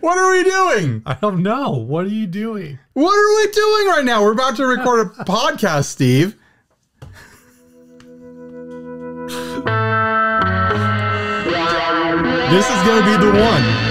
What are we doing? I don't know. What are you doing? What are we doing right now? We're about to record a podcast, Steve. This is going to be the one.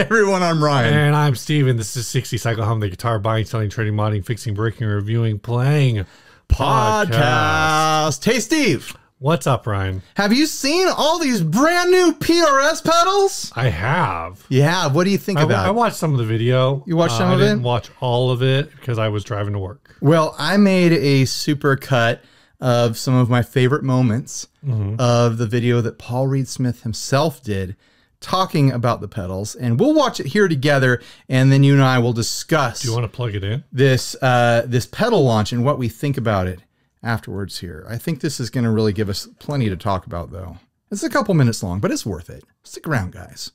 Everyone, I'm Ryan. And I'm Steven. This is 60 Cycle Hum, the guitar buying, selling, trading, modding, fixing, breaking, reviewing, playing podcast. Podcast. Hey Steve, What's up, Ryan? have you seen all these brand new PRS pedals? I have. Yeah, what do you think I, about I watched some of the video. You watched Uh, some I of it? didn't watch all of it because I was driving to work. Well, I made a super cut of some of my favorite moments Mm-hmm. of the video that Paul Reed Smith himself did talking about the pedals. And we'll watch it here together and then you and I will discuss Do you want to plug it in? this uh, this pedal launch and what we think about it afterwards here. I think this is going to really give us plenty to talk about though. It's a couple minutes long, but it's worth it. Stick around, guys.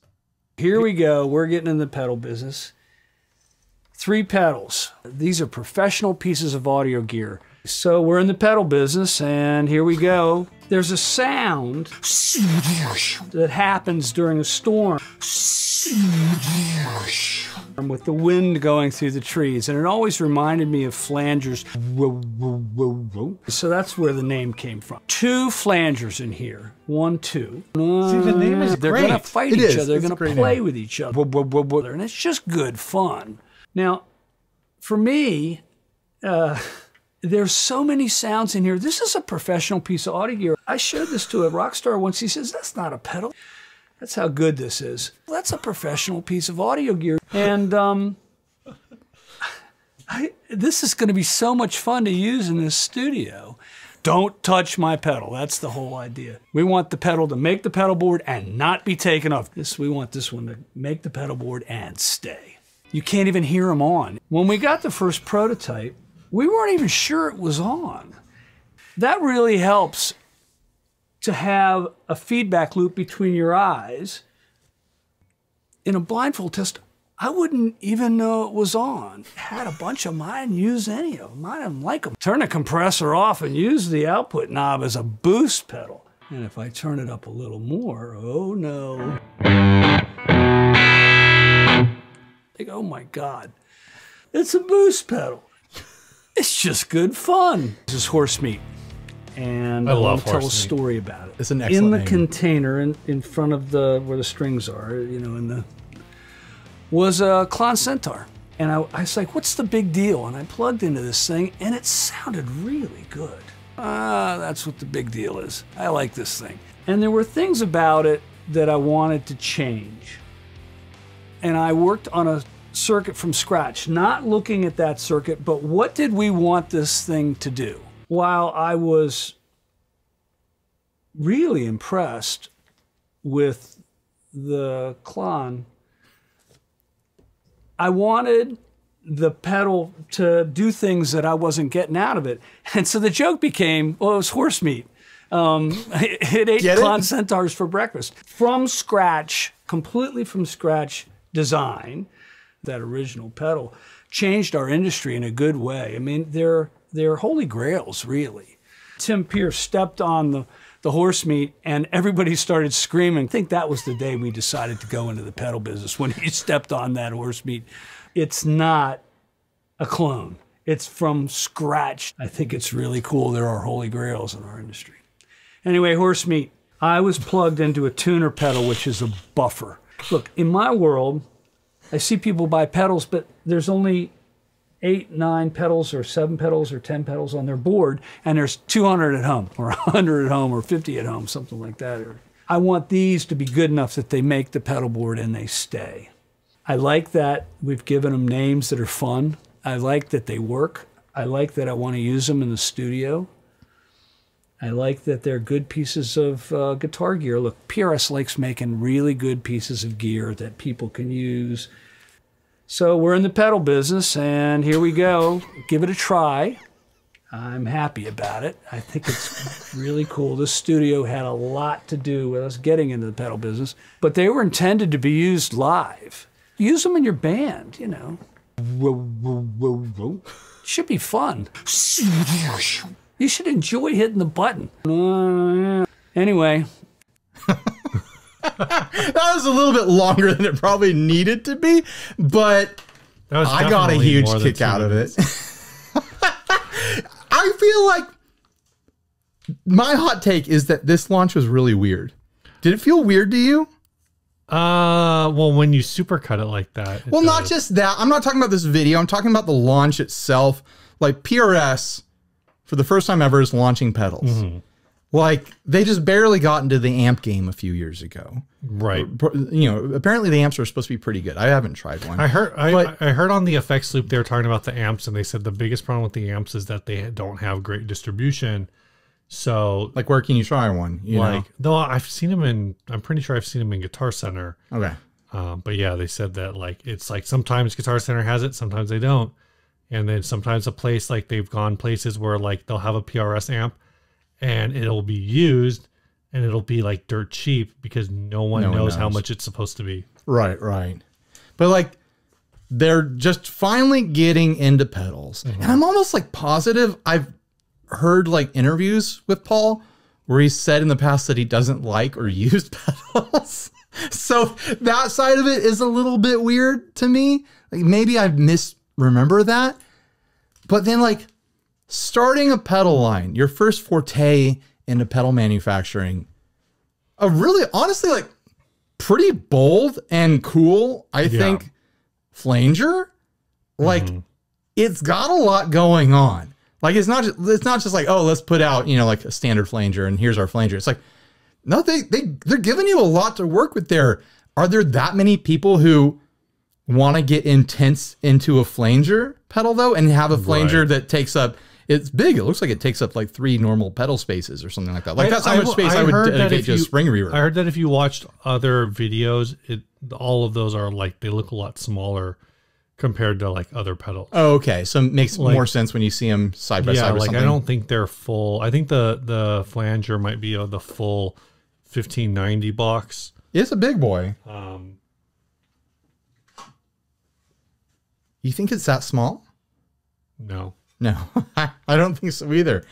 Here we go. We're getting in the pedal business. Three pedals. These are professional pieces of audio gear. So we're in the pedal business, and here we go. There's a sound that happens during a storm with the wind going through the trees, and it always reminded me of flangers. So that's where the name came from. Two flangers in here. One, two. See, the name is They're great. gonna fight It each is. other. They're It's gonna play name. with each other, and it's just good fun. Now, for me, uh, there's so many sounds in here. This is a professional piece of audio gear. I showed this to a rock star once. He says, "That's not a pedal. That's how good this is. That's a professional piece of audio gear." And um, I, this is going to be so much fun to use in this studio. Don't touch my pedal. That's the whole idea. We want the pedal to make the pedal board and not be taken off. This we want this one to make the pedal board and stay. You can't even hear them on. When we got the first prototype, we weren't even sure it was on. That really helps to have a feedback loop between your eyes. In a blindfold test, I wouldn't even know it was on. Had a bunch of mine use any of them. I didn't like them. Turn the compressor off and use the output knob as a boost pedal. And if I turn it up a little more, oh no. Like, oh my God, it's a boost pedal. It's just good fun. This is horse meat. And I I, love want to tell a story about it. It's an in the name. container in, in front of the where the strings are, you know, in the was a Klon Centaur. And I, I was like, what's the big deal? And I plugged into this thing and it sounded really good. Ah, that's what the big deal is. I like this thing. And there were things about it that I wanted to change. And I worked on a circuit from scratch, not looking at that circuit, but what did we want this thing to do? While I was really impressed with the Klon, I wanted the pedal to do things that I wasn't getting out of it. And so the joke became, well, it was horse meat. Um, it ate Get it? Klon Centaurs for breakfast. From scratch, completely from scratch design, that original pedal changed our industry in a good way. I mean, they're, they're holy grails, really. Tim Pierce stepped on the, the horse meat and everybody started screaming. I think that was the day we decided to go into the pedal business when he stepped on that horse meat. It's not a clone. It's from scratch. I think it's really cool. There are holy grails in our industry. Anyway, horse meat. I was plugged into a tuner pedal, which is a buffer. Look, in my world, I see people buy pedals, but there's only eight, nine pedals, or seven pedals, or 10 pedals on their board, and there's 200 at home, or 100 at home, or 50 at home, something like that. I want these to be good enough that they make the pedal board and they stay. I like that we've given them names that are fun. I like that they work. I like that I want to use them in the studio. I like that they're good pieces of uh, guitar gear. Look, PRS likes making really good pieces of gear that people can use. So we're in the pedal business, and here we go. Give it a try. I'm happy about it. I think it's really cool. This studio had a lot to do with us getting into the pedal business, but they were intended to be used live. Use them in your band, you know. Should be fun. You should enjoy hitting the button. Uh, anyway, That was a little bit longer than it probably needed to be, but I got a huge kick two out of it. I feel like my hot take is that this launch was really weird. Did it feel weird to you? Uh, well, when you supercut it like that. it Well, not just that. I'm not talking about this video. I'm talking about the launch itself. Like PRS, for the first time ever, is launching pedals. Mm-hmm. Like they just barely got into the amp game a few years ago. right. You know, apparently the amps are supposed to be pretty good. I haven't tried one. I heard I, I heard on the effects loop they were talking about the amps and they said the biggest problem with the amps is that they don't have great distribution. So like, where can you try one? You like though I've seen them in I'm pretty sure I've seen them in Guitar Center. Okay. Um, but yeah, they said that like it's like sometimes Guitar Center has it, sometimes they don't. And then sometimes a place like they've gone places where like they'll have a PRS amp and it'll be used and it'll be like dirt cheap because no one No one knows how much it's supposed to be. Right, right. But like they're just finally getting into pedals. And mm-hmm. I'm almost like positive I've heard like interviews with Paul where he said in the past that he doesn't like or use pedals. so that side of it is a little bit weird to me. Like maybe I misremember that. But then like starting a pedal line, your first forte into pedal manufacturing, a really honestly like pretty bold and cool, I think, flanger. Like mm-hmm. it's got a lot going on. Like it's not just, it's not just like, oh, let's put out, you know, like a standard flanger and here's our flanger. It's like, no, they they they're giving you a lot to work with there. Are there that many people who want to get intense into a flanger pedal though and have a flanger Right. that takes up it's big. It looks like it takes up like three normal pedal spaces or something like that. Like that's how much space I, would heard that dedicate to a you- spring reverb. I heard that if you watched other videos, it all of those are like they look a lot smaller compared to like other pedals. Oh, okay. So it makes Like- more sense when you see them side by yeah, side or like something. I don't think they're full. I think the the flanger might be uh, the full 1590 box. It's a big boy. Um, You think it's that small? no, No, I don't think so either.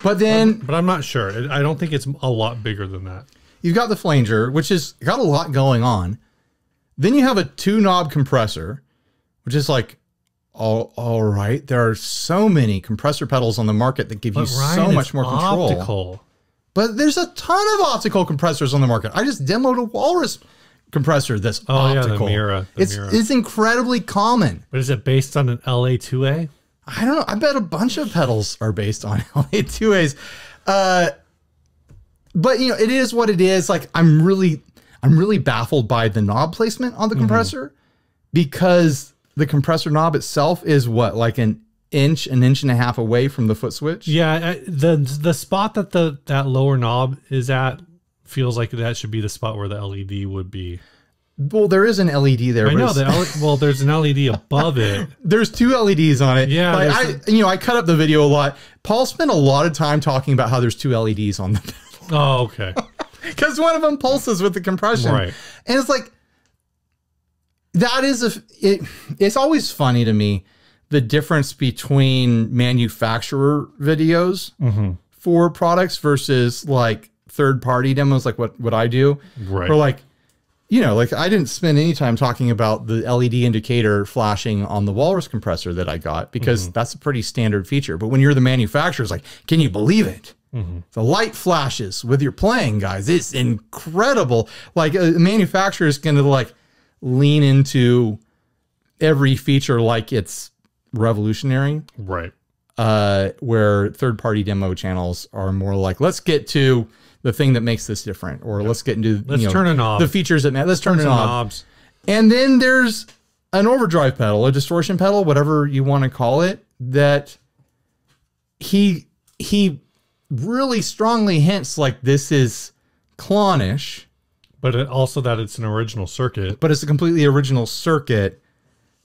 But then but I'm not sure. I don't think it's a lot bigger than that. you've got the flanger, which has got a lot going on. Then you have a two knob compressor, which is like, all, all right. There are so many compressor pedals on the market that give you Ryan, so much more control. But there's a ton of optical compressors on the market. I just demoed a Walrus compressor that's Oh, yeah, the optical. Mira, the it's Mira. it's incredibly common. But is it based on an LA2A? I don't know. I bet a bunch of pedals are based on LA2As. Uh, but you know, it is what it is. Like I'm really, I'm really baffled by the knob placement on the Mm-hmm. compressor because the compressor knob itself is what like an inch, an inch and a half away from the foot switch. Yeah, the the spot that the that lower knob is at feels like that should be the spot where the LED would be. Well, there is an LED there. I know L- well, there's an LED above it. there's two LEDs on it. Yeah, like I, you know, I cut up the video a lot. Paul spent a lot of time talking about how there's two LEDs on the Oh, okay. because one of them pulses with the compression. Right. And it's like that is a it, it's always funny to me the difference between manufacturer videos Mm-hmm. for products versus like third party demos like what what I do. Right. Or like you know, like I didn't spend any time talking about the LED indicator flashing on the Walrus compressor that I got because Mm-hmm. that's a pretty standard feature. But when you're the manufacturer, it's like, can you believe it? Mm-hmm. The light flashes with your playing, guys. It's incredible. Like a manufacturer is going to like lean into every feature like it's revolutionary. Right. Uh, where third party demo channels are more like, let's get to the thing that makes this different, or let's get into Let's you know, turn the features that matter. Let's turn, Turn some knob. knobs. And then there's an overdrive pedal, a distortion pedal, whatever you want to call it, that he he really strongly hints like this is clonish, But it, also that it's an original circuit. but it's a completely original circuit,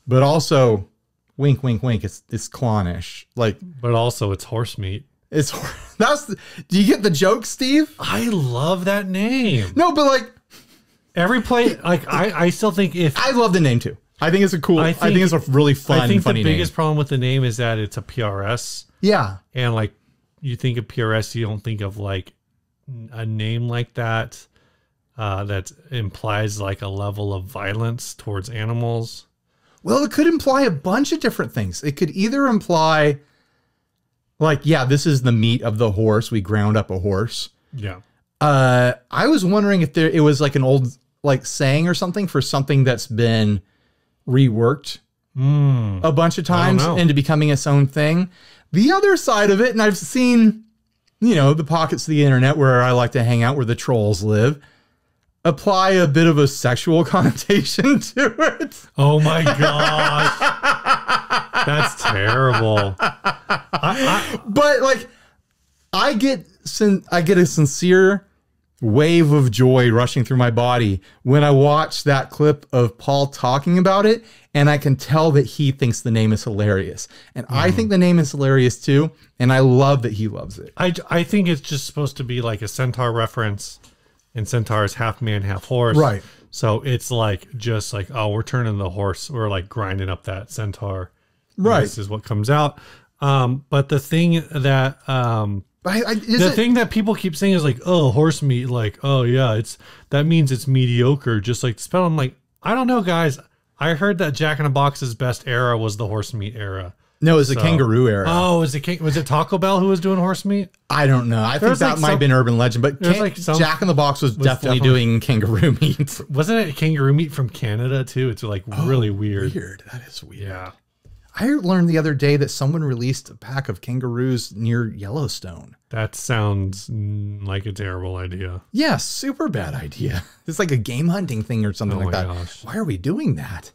but also wink wink wink, it's it's clonish. Like But also it's horse meat. It's that's do you get the joke, Steve? I love that name. No, but like Every play, like I, I still think if I love the name too. I think it's a cool. I I think, think- it's a really fun, I think the funny biggest name. problem with the name is that it's a PRS, Yeah, and like you think of PRS, you don't think of like a name like that uh, that implies like a level of violence towards animals. Well, it could imply a bunch of different things. It could either imply, like, yeah, this is the meat of the horse. We ground up a horse. Yeah. Uh, I was wondering if there it was like an old like saying or something for something that's been reworked Mm. a bunch of times into becoming its own thing. The other side of it, and I've seen, you know, the pockets of the internet where I like to hang out, where the trolls live, apply a bit of a sexual connotation to it. Oh my gosh. That's terrible. but like i get sin- i get a sincere wave of joy rushing through my body when i watch that clip of paul talking about it and i can tell that he thinks the name is hilarious and i think the name is hilarious too and i love that he loves it I, I think it's just supposed to be like a centaur reference, and centaur is half man, half horse. Right. So it's like just like oh, we're turning the horse, we're like grinding up that centaur. Right. This is what comes out. Um, but the thing that um, I, I, the it- thing that people keep saying is like, oh, horse meat, like, oh yeah, it's that means it's mediocre, just like the spell. I'm like, I don't know, guys. I heard that Jack in the Box's best era was the horse meat era. no it it's a kangaroo era Oh, is it was it Taco Bell who was doing horse meat? i don't know i think that like, might have some- been urban legend but Can- like, some- jack in the box was, definitely, definitely- doing kangaroo meat Wasn't it kangaroo meat from Canada too? It's like really weird. weird that is weird Yeah. I learned the other day that someone released a pack of kangaroos near Yellowstone. That sounds like a terrible idea. Yeah, super bad idea. It's like a game hunting thing or something Oh like my that. gosh. Why are we doing that?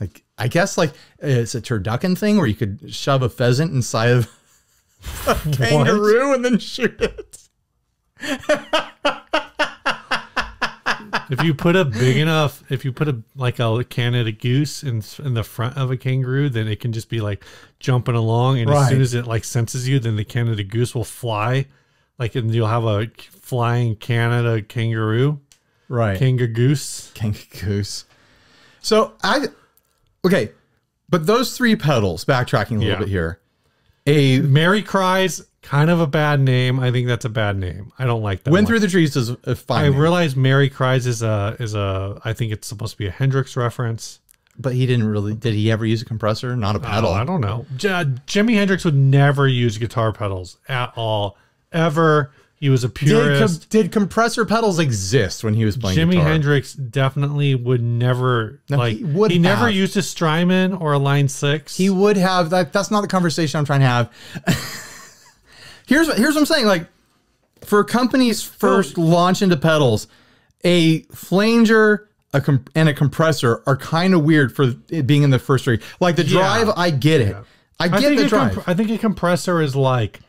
Like, I guess like it's a turducken thing where you could shove a pheasant inside of a kangaroo and then shoot it. If you put a big enough, if you put a like a Canada goose in in the front of a kangaroo, then it can just be like jumping along, and as soon as it like senses you, then the Canada goose will fly, like and you'll have a flying Canada kangaroo, Right. kangaroo goose. kangaroo goose. So I, okay, but those three pedals, backtracking a little Yeah. bit here, a Mary cries, kind of a bad name. I think that's a bad name. I don't like that. Wind. Through the Trees is a fine I name, realize Mary cries is a is a. I think it's supposed to be a Hendrix reference. but he didn't really, did he ever use a compressor? Not a oh, pedal. Oh, I don't know. J- Jimi Hendrix would never use guitar pedals at all, ever. He was a Did, purist. com- did compressor pedals exist when he was playing Jimi guitar? Hendrix definitely would never No, like. he would he never used a Strymon or a Line Six. He would have that. That's not the conversation I'm trying to have. here's what here's what I'm saying. Like for companies first oh. launch into pedals, a flanger a comp- and a compressor are kind of weird for it being in the first three. Like the Yeah. drive, I get it. I I get think the drive. I think a compressor is like,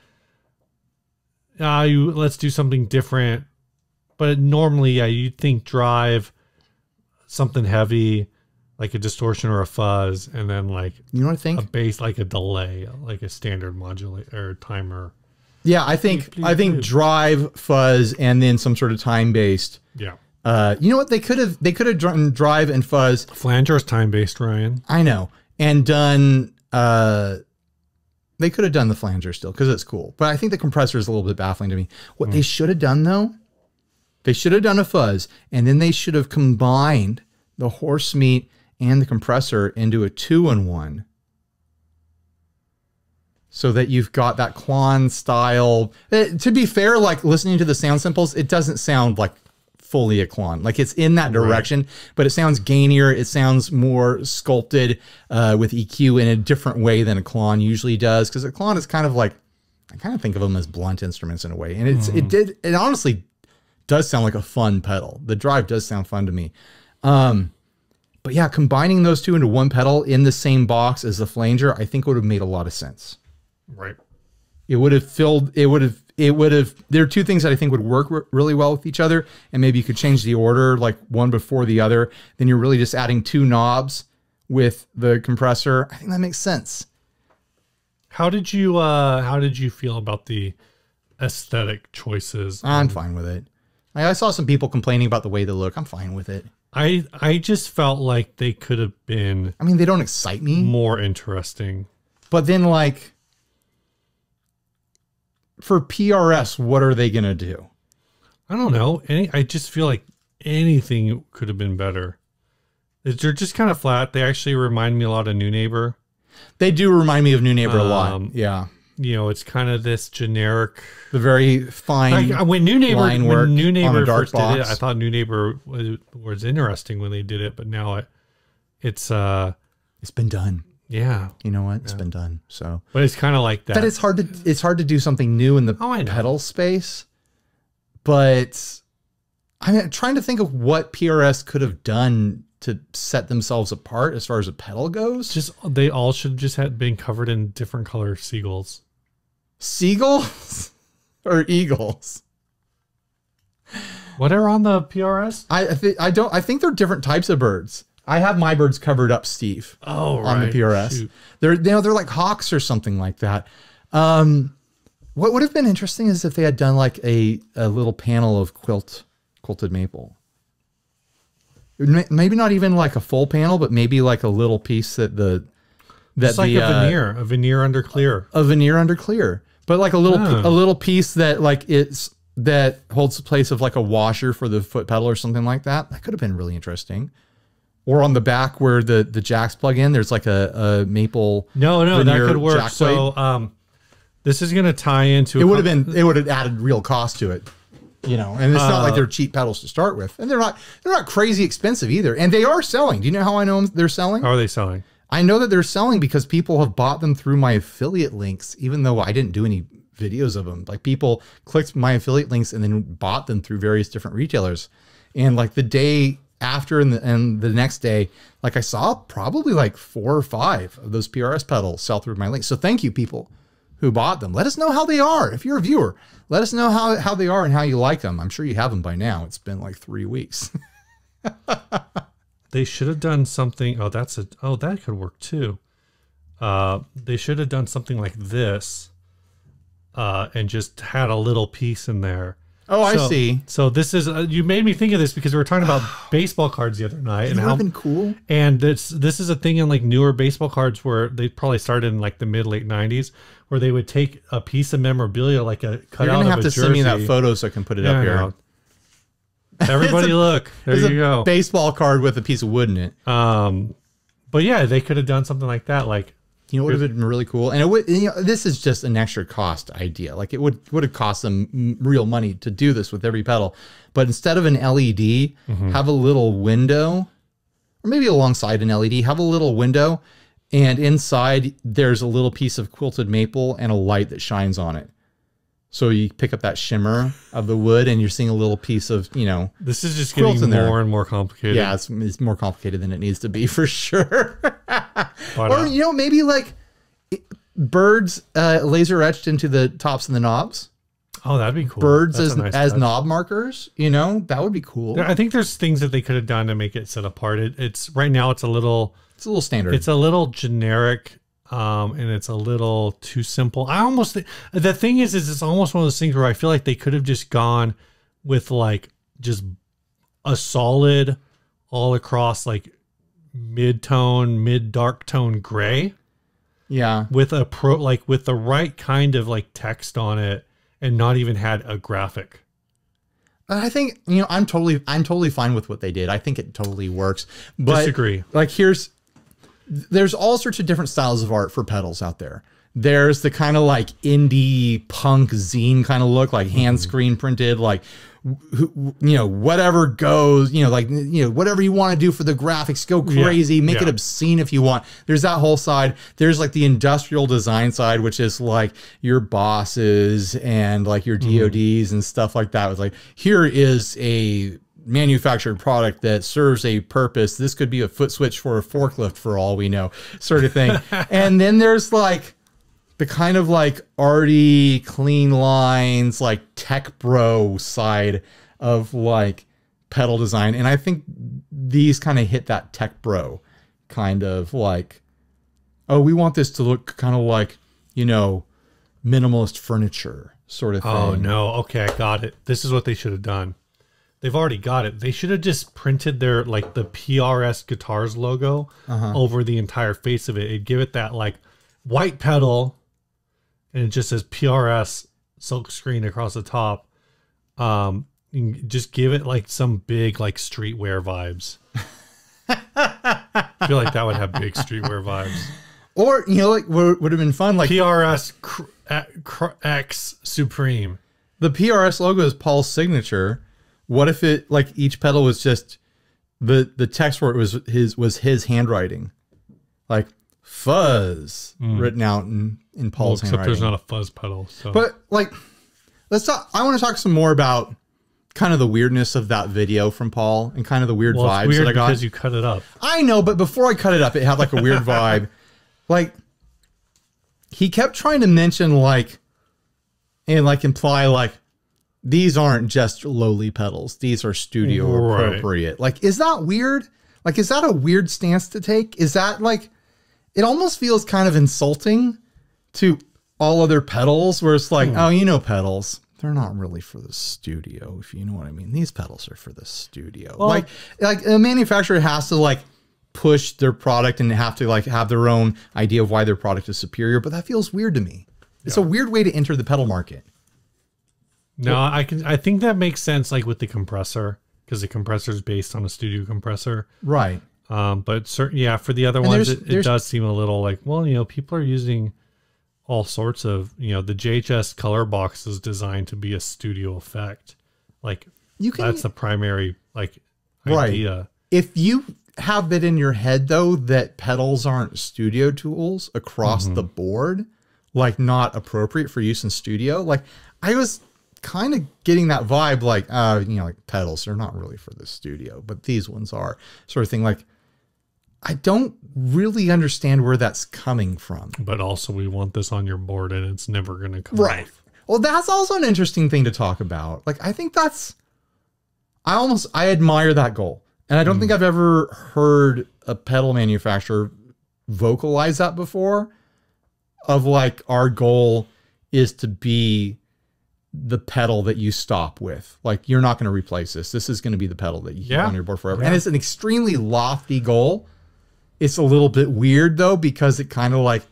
ah, you let's do something different. But normally, yeah, you'd think drive, something heavy, like a distortion or a fuzz, and then like you know what I think? a bass, like a delay, like a standard modulator or timer. yeah, I think I think drive, fuzz, and then some sort of time based. Yeah, Uh, you know what they could have? They could have done drive and fuzz flanger is time based, Ryan. I know. And done uh they could have done the flanger still because it's cool. But I think the compressor is a little bit baffling to me. What they should have done though, they should have done a fuzz and then they should have combined the horse meat and the compressor into a two in one. So that you've got that Klon style. Eh, to be fair, like listening to the sound samples, it doesn't sound like fully a Klon. Like it's in that direction, but it sounds gainier. It sounds more sculpted uh, with EQ in a different way than a Klon usually does. Because a Klon is kind of like I kind of think of them as blunt instruments in a way, and it's it did it honestly does sound like a fun pedal. The drive does sound fun to me. Um, but yeah, combining those two into one pedal in the same box as the flanger, I think would have made a lot of sense. Right. It would have filled. It would have. It would have. There are two things that I think would work re- really well with each other, and maybe you could change the order, like one before the other. Then you're really just adding two knobs with the compressor. I think that makes sense. How did you uh how did you feel about the aesthetic choices? I'm fine with it. I, I saw some people complaining about the way they look. I'm fine with it. I I just felt like they could have been I mean, they don't excite me, more interesting. but then like for PRS, what are they gonna do? I don't know. Any I just feel like anything could have been better. They're just kind of flat. They actually remind me a lot of New Neighbor. They do remind me of New Neighbor a lot. Um, Yeah, You know, it's kind of this generic. the very fine. Like, when New Neighbor when New Neighbor first did it. I thought New Neighbor was, was interesting when they did it, but now it it's uh it's been done. Yeah, You know what? It's been done. So, but it's kind of like that. but it's hard to it's hard to do something new in the Oh, pedal space. But I'm trying to think of what PRS could have done to set themselves apart as far as a pedal goes. just they all should just have been covered in different color seagulls. Seagulls or eagles? What are on the PRS? I I, th- I don't I think they're different types of birds. I have my birds covered up, Steve. Oh, right. on the. PRS. Shoot. They're you know they're like hawks or something like that. Um, what would have been interesting is if they had done like a a little panel of quilt quilted maple. Maybe not even like a full panel, but maybe like a little piece that the that It's like the, a uh, veneer, a veneer under clear. a veneer under clear, but like a little Oh. a little piece that like it's that holds the place of like a washer for the foot pedal or something like that. That could have been really interesting. Or on the back where the the jacks plug in, there's like a, a maple. No, no, that could work. So, um, this is going to tie into. It would have been it would have added real cost to it. You know, and it's not like Uh, they're cheap pedals to start with, and they're not they're not crazy expensive either, and they are selling. Do you know how I know they're selling? How are they selling? I know that they're selling because people have bought them through my affiliate links, even though I didn't do any videos of them. Like people clicked my affiliate links and then bought them through various different retailers. And like the day after and the, and the next day, like I saw probably like four or five of those PRS pedals sell through my link. So thank you, people who bought them. Let us know how they are. If you're a viewer, let us know how, how they are and how you like them. I'm sure you have them by now. It's been like three weeks. They should have done something. Oh, that's a. Oh, that could work too. Uh, they should have done something like this, uh, and just had a little piece in there. Oh, I see. So this is. Uh, you made me think of this because we were talking about baseball cards the other night It and how been cool. And this this is a thing in like newer baseball cards where they probably started in like the mid late nineties, where they would take a piece of memorabilia, like a cutout You're gonna of have a to send me that photo so I can put it Yeah, up here. Everybody, look there you a go. baseball card with a piece of wood in it. Um, but yeah, they could have done something like that. Like You know what would have been really cool, and it would. You know, this is just an extra cost idea. Like it would would have cost them mm, real money to do this with every pedal, but instead of an LED, have a little window, or maybe alongside an LED, have a little window, and inside there's a little piece of quilted maple and a light that shines on it. So you pick up that shimmer of the wood, and you're seeing a little piece of you know this is just getting in there. more and more complicated. Yeah, it's, it's more complicated than it needs to be for sure. Or you know, maybe like birds uh, laser etched into the tops and the knobs. oh, that'd be cool. Birds That's as nice as touch. knob markers. You know, that would be cool. I think there's things that they could have done to make it set apart. It, it's right now it's a little It's a little standard. it's a little generic um and it's a little too simple i almost thi- the thing is is it's almost one of those things where i feel like they could have just gone with like just a solid all across like mid-tone mid dark tone gray yeah, with a pro like with the right kind of like text on it and not even had a graphic I think you know I'm totally I'm totally fine with what they did. I think it totally works. But Disagree. Like here's there's all sorts of different styles of art for pedals out there. There's the kind of like indie punk zine kind of look, like hand mm-hmm. screen printed, like you know whatever goes, you know like you know whatever you want to do for the graphics, go Yeah, crazy, make it obscene if you want. There's that whole side. There's like the industrial design side, which is like your bosses and like your mm-hmm. DoDs and stuff like that. It's like here is a manufactured product that serves a purpose. This could be a foot switch for a forklift for all we know, sort of thing. and then there's like the kind of like arty, clean lines, like tech bro side of like pedal design. And I think these kind of hit that tech bro kind of like, oh, we want this to look kind of like, you know, minimalist furniture sort of oh, thing. oh no okay i got it this is what they should have done they've already got it. They should have just printed their like the PRS guitars logo Uh-huh. over the entire face of it. It'd give it that like white pedal, and it just says PRS silk screen across the top. Um, just give it like some big like streetwear vibes. I feel like that would have big streetwear vibes. Or you know, like would, would have been fun. Like PRS cr- X Supreme. the PRS logo is Paul's signature. What if it like each pedal was just the the text for it was his was his handwriting, like fuzz mm. written out in in Well, Paul's except there's not a fuzz pedal. So But like, let's talk. I want to talk some more about kind of the weirdness of that video from Paul and kind of the weird well, vibes weird that I got. because you cut it up. I know, but before I cut it up, it had like a weird vibe. Like he kept trying to mention like and like imply like these aren't just lowly pedals. These are studio Right. appropriate. Like is that weird? Like is that a weird stance to take? Is that like it almost feels kind of insulting to all other pedals where it's like, hmm. oh, you know pedals. They're not really for the studio, if you know what I mean. These pedals are for the studio. like like a manufacturer has to like push their product and have to like have their own idea of why their product is superior, but that feels weird to me. It's a weird way to enter the pedal market. No, I can. I think that makes sense, like with the compressor, because the compressor is based on a studio compressor. Right. Um, but certain, yeah, for the other ones, there's- it, it there's- does seem a little like, well, you know, people are using all sorts of, you know, the JHS color box is designed to be a studio effect. Like You can that's the primary like Right. idea. if you have it in your head though that pedals aren't studio tools across the board, like not appropriate for use in studio, like I was kind of getting that vibe like uh you know like pedals they're not really for the studio, but these ones are sort of thing like I don't really understand where that's coming from. But also, we want this on your board, and it's never going to come Right. off. Well, that's also an interesting thing to talk about. Like, I think that's, I almost, I admire that goal. And I don't think I've ever heard a pedal manufacturer vocalize that before of like, our goal is to be the pedal that you stop with. Like, you're not going to replace this. This is going to be the pedal that you keep on your board forever. And it's an extremely lofty goal. It's a little bit weird though, because it kind of like,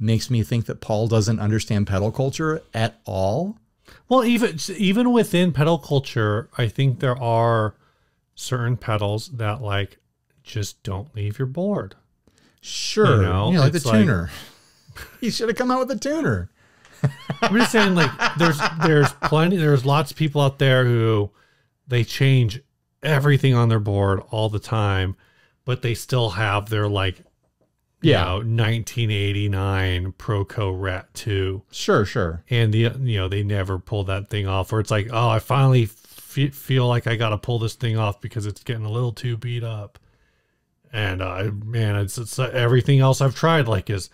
makes me think that Paul doesn't understand pedal culture at all. Well, even even within pedal culture, I think there are certain pedals that like just don't leave your board. Sure, You know, like the it's like- tuner. he should have come out with a tuner. I'm just saying, like, there's there's plenty, there's lots of people out there who they change everything on their board all the time, but they still have their like, Yeah. you know, 1989 Proco Rat 2, Sure, sure. and the you know they never pull that thing off. Or it's like, oh, I finally fe- feel like I got to pull this thing off because it's getting a little too beat up. And uh, man, it's, it's uh, everything else I've tried like is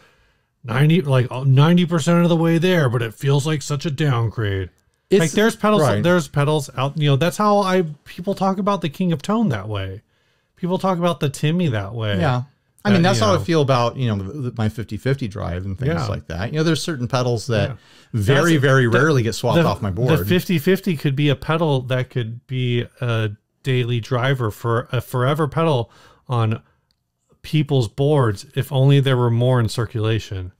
90 like 90% of the way there, but it feels like such a downgrade. It's like there's pedals right. there's pedals out, you know, that's how I people talk about the King of Tone that way. People talk about the Timmy that way. Yeah. I mean, Uh, that's you how I feel about, you know, my 50-50 drive and things Yeah. like that. You know, there's certain pedals that Yeah. very, very the- rarely get swapped the, off my board. The 50-50 could be a pedal that could be a daily driver for a forever pedal on people's boards if only there were more in circulation.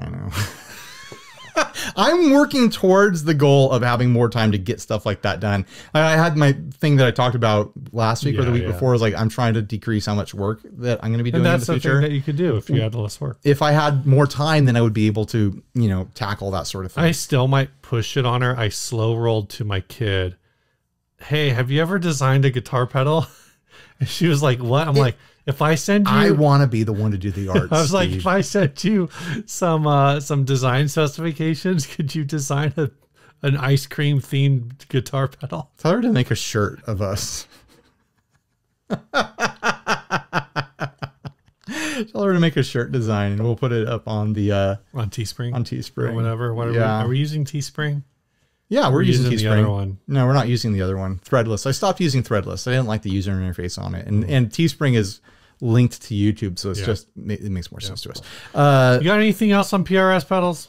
I know. I'm working towards the goal of having more time to get stuff like that done. I, I had my thing that I talked about last week or the week yeah. bore. Was like I'm trying to decrease how much work that I'm going to be doing And in that's the the future. that you could do if you mm. had less work. if I had more time, then I would be able to, you know, tackle that sort of thing. I still might push it on her. I slow rolled to my kid. Hey, have you ever designed a guitar pedal? And she was like, "What?" I'm like, "If I send you, I want to be the one to do the art. I was like, if I sent you some uh, some design specifications, could you design a an ice cream themed guitar pedal?" Tell her to make a shirt of us. Tell her to make a shirt design, and we'll put it up on the uh, on Teespring on or Teespring whatever. What are, Yeah. we, are we using Teespring? Yeah, we're, We're using, using the Teespring. other one. No, we're not using the other one. Threadless. I stopped using Threadless. I didn't like the user interface on it, and and Teespring is linked to YouTube, so it's Yeah. just it makes more sense to us. Uh, You got anything else on PRS pedals?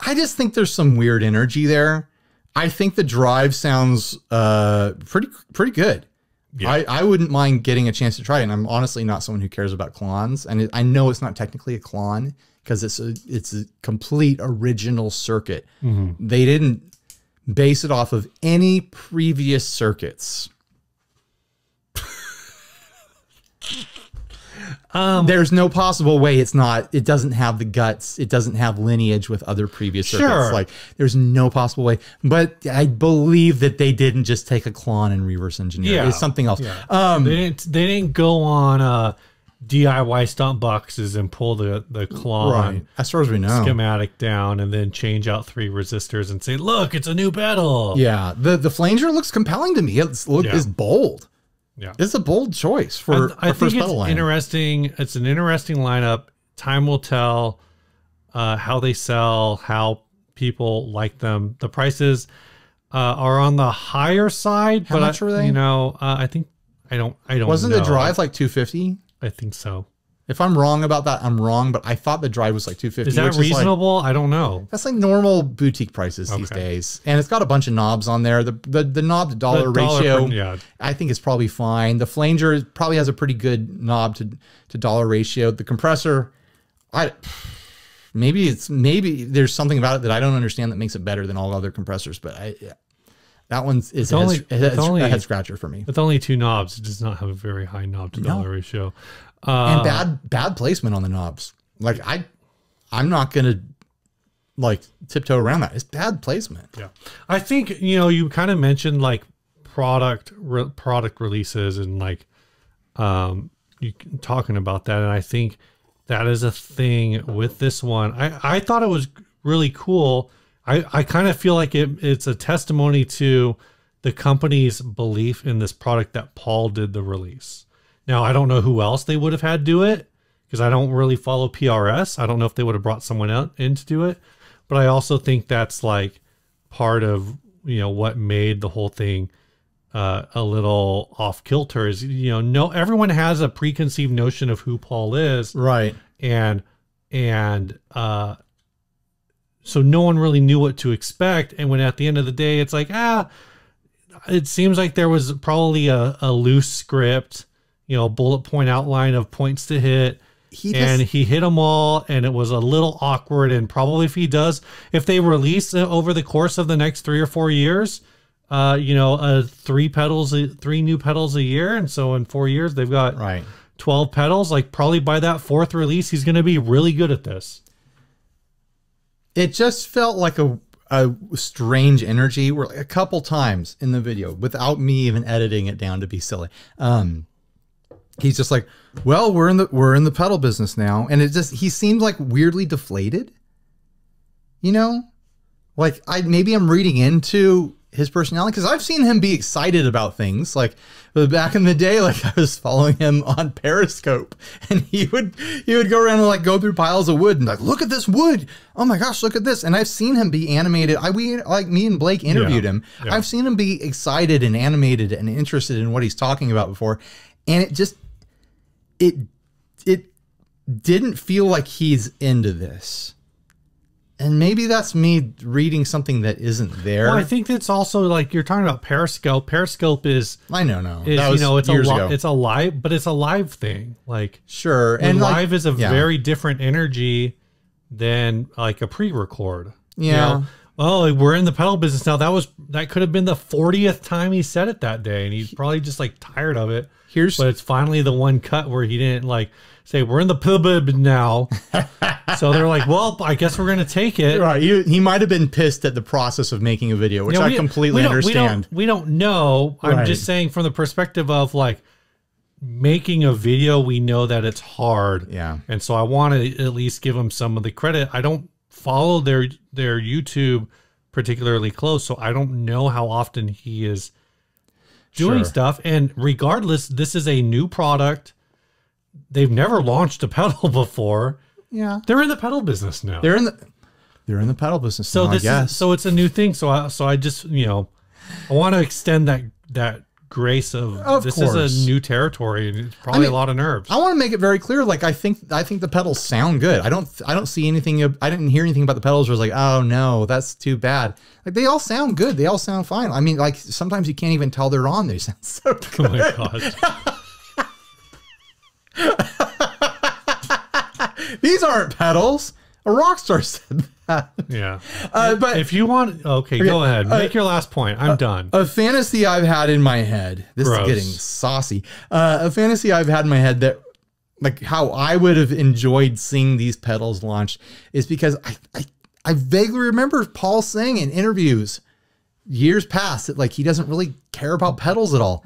I just think there's some weird energy there. I think the drive sounds uh pretty pretty good. I, I wouldn't mind getting a chance to try it. And I'm honestly not someone who cares about clones. And it, I know it's not technically a clone because it's a it's a complete original circuit. They didn't base it off of any previous circuits. Um, There's no possible way it's not. It doesn't have the guts. It doesn't have lineage with other previous circuits. Sure. Like there's no possible way. But I believe that they didn't just take a clone and reverse engineer. Yeah. It's something else. Um, they didn't. They didn't go on uh, DIY Stompboxes and pull the the claw right. As far as we know. schematic down and then change out three resistors and say, "Look, it's a new pedal." Yeah. The the flanger looks compelling to me. It's look Yeah. is bold. Yeah. It's a bold choice for I, I our think first it's pedal line. interesting. It's an interesting lineup. Time will tell uh, how they sell, how people like them. The prices uh, are on the higher side, How but much I, were they? You know, uh, I think I don't. I don't. Wasn't know. the drive like 250? I think so. If I'm wrong about that, I'm wrong. But I thought the drive was like 250. Is that which like- reasonable? I don't know. That's like normal boutique prices these days, and it's got a bunch of knobs on there. The the, the knob to dollar The dollar ratio, per- yeah. I think is probably fine. The flanger probably has a pretty good knob to to dollar ratio. The compressor, I maybe it's maybe there's something about it that I don't understand that makes it better than all other compressors, but I. that one's is a only- head, it's only- a head scratcher for me. With only two knobs, it does not have a very high knob to dollar ratio. and Uh, bad bad placement on the knobs. Like I, I'm not gonna like tiptoe around that. It's bad placement. Yeah, I think you know you kind of mentioned like product re- product releases and like um you talking about that, and I think that is a thing with this one. I I thought it was really cool. I I kind of feel like it it's a testimony to the company's belief in this product that Paul did the release. Now I don't know who else they would have had do it because I don't really follow PRS. I don't know if they would have brought someone out in to do it, but I also think that's like part of you know what made the whole thing uh, a little off kilter. Is you know no everyone has a preconceived notion of who Paul is, Right. and and uh, so no one really knew what to expect. And when at the end of the day, it's like ah, it seems like there was probably a, a loose script, you know, bullet point outline of points to hit. He and just, he hit them all and it was a little awkward. And probably if he does if they release over the course of the next three or four years uh you know uh three pedals three new pedals a year. And so in four years they've got right. 12 pedals. Like probably by that fourth release he's going to be really good at this It just felt like a a strange energy where like a couple times in the video without me even editing it down to be silly. Um he's just like, "Well, we're in the we're in the pedal business now." And it just he seemed like weirdly deflated. You know? Like I maybe I'm reading into his personality because I've seen him be excited about things. Like back in the day, like I was following him on Periscope, and he would he would go around and like go through piles of wood and like look at this wood. Oh my gosh, look at this! And I've seen him be animated. I we like me and Blake interviewed Yeah. him. Yeah. I've seen him be excited and animated and interested in what he's talking about before, and it just it it didn't feel like he's into this. And maybe that's me reading something that isn't there. well i think it's also like you're talking about periscope periscope is I know, no. is that you know it's a years li- ago. it's a live but it's a live thing like sure, and and like- live is a yeah. very different energy than like a pre-record. You Yeah. know? Oh, we're in the pedal business now. That was that could have been the 40th time he said it that day, and he's probably just like tired of it. Here's But it's finally the one cut where he didn't like say we're in the business now. so they're like, well, I guess we're gonna take it. right. He, he might have been pissed at the process of making a video, which You know, I we- completely we understand. We don't, we don't know. I'm just saying from the perspective of like making a video, we know that it's hard. Yeah. And so I want to at least give them some of the credit. I don't follow their their YouTube particularly close, so I don't know how often he is doing Sure. stuff. And regardless, this is a new product. They've never launched a pedal before. Yeah, They're in the pedal business now. they're in the they're in the pedal business. So now, this I is so it's a new thing. So I so I just you know I want to extend that that grace of, Of this course. is a new territory and it's probably mean, a lot of nerves. I want to make it very clear. Like I think I think the pedals sound good. I don't I don't see anything. I didn't hear anything about the pedals where I was like, oh no, that's too bad. Like they all sound good. They all sound fine. I mean, like sometimes you can't even tell they're on. They sound so good. oh my god. These aren't pedals. A rock star said that. Yeah. Uh, but If you want, okay, go ahead. Make your last point. I'm done. a fantasy I've had in my head. This Gross. is getting saucy. Uh, a fantasy I've had in my head that, like, how I would have enjoyed seeing these pedals launched is because I, I, I vaguely remember Paul saying in interviews years past that like he doesn't really care about pedals at all.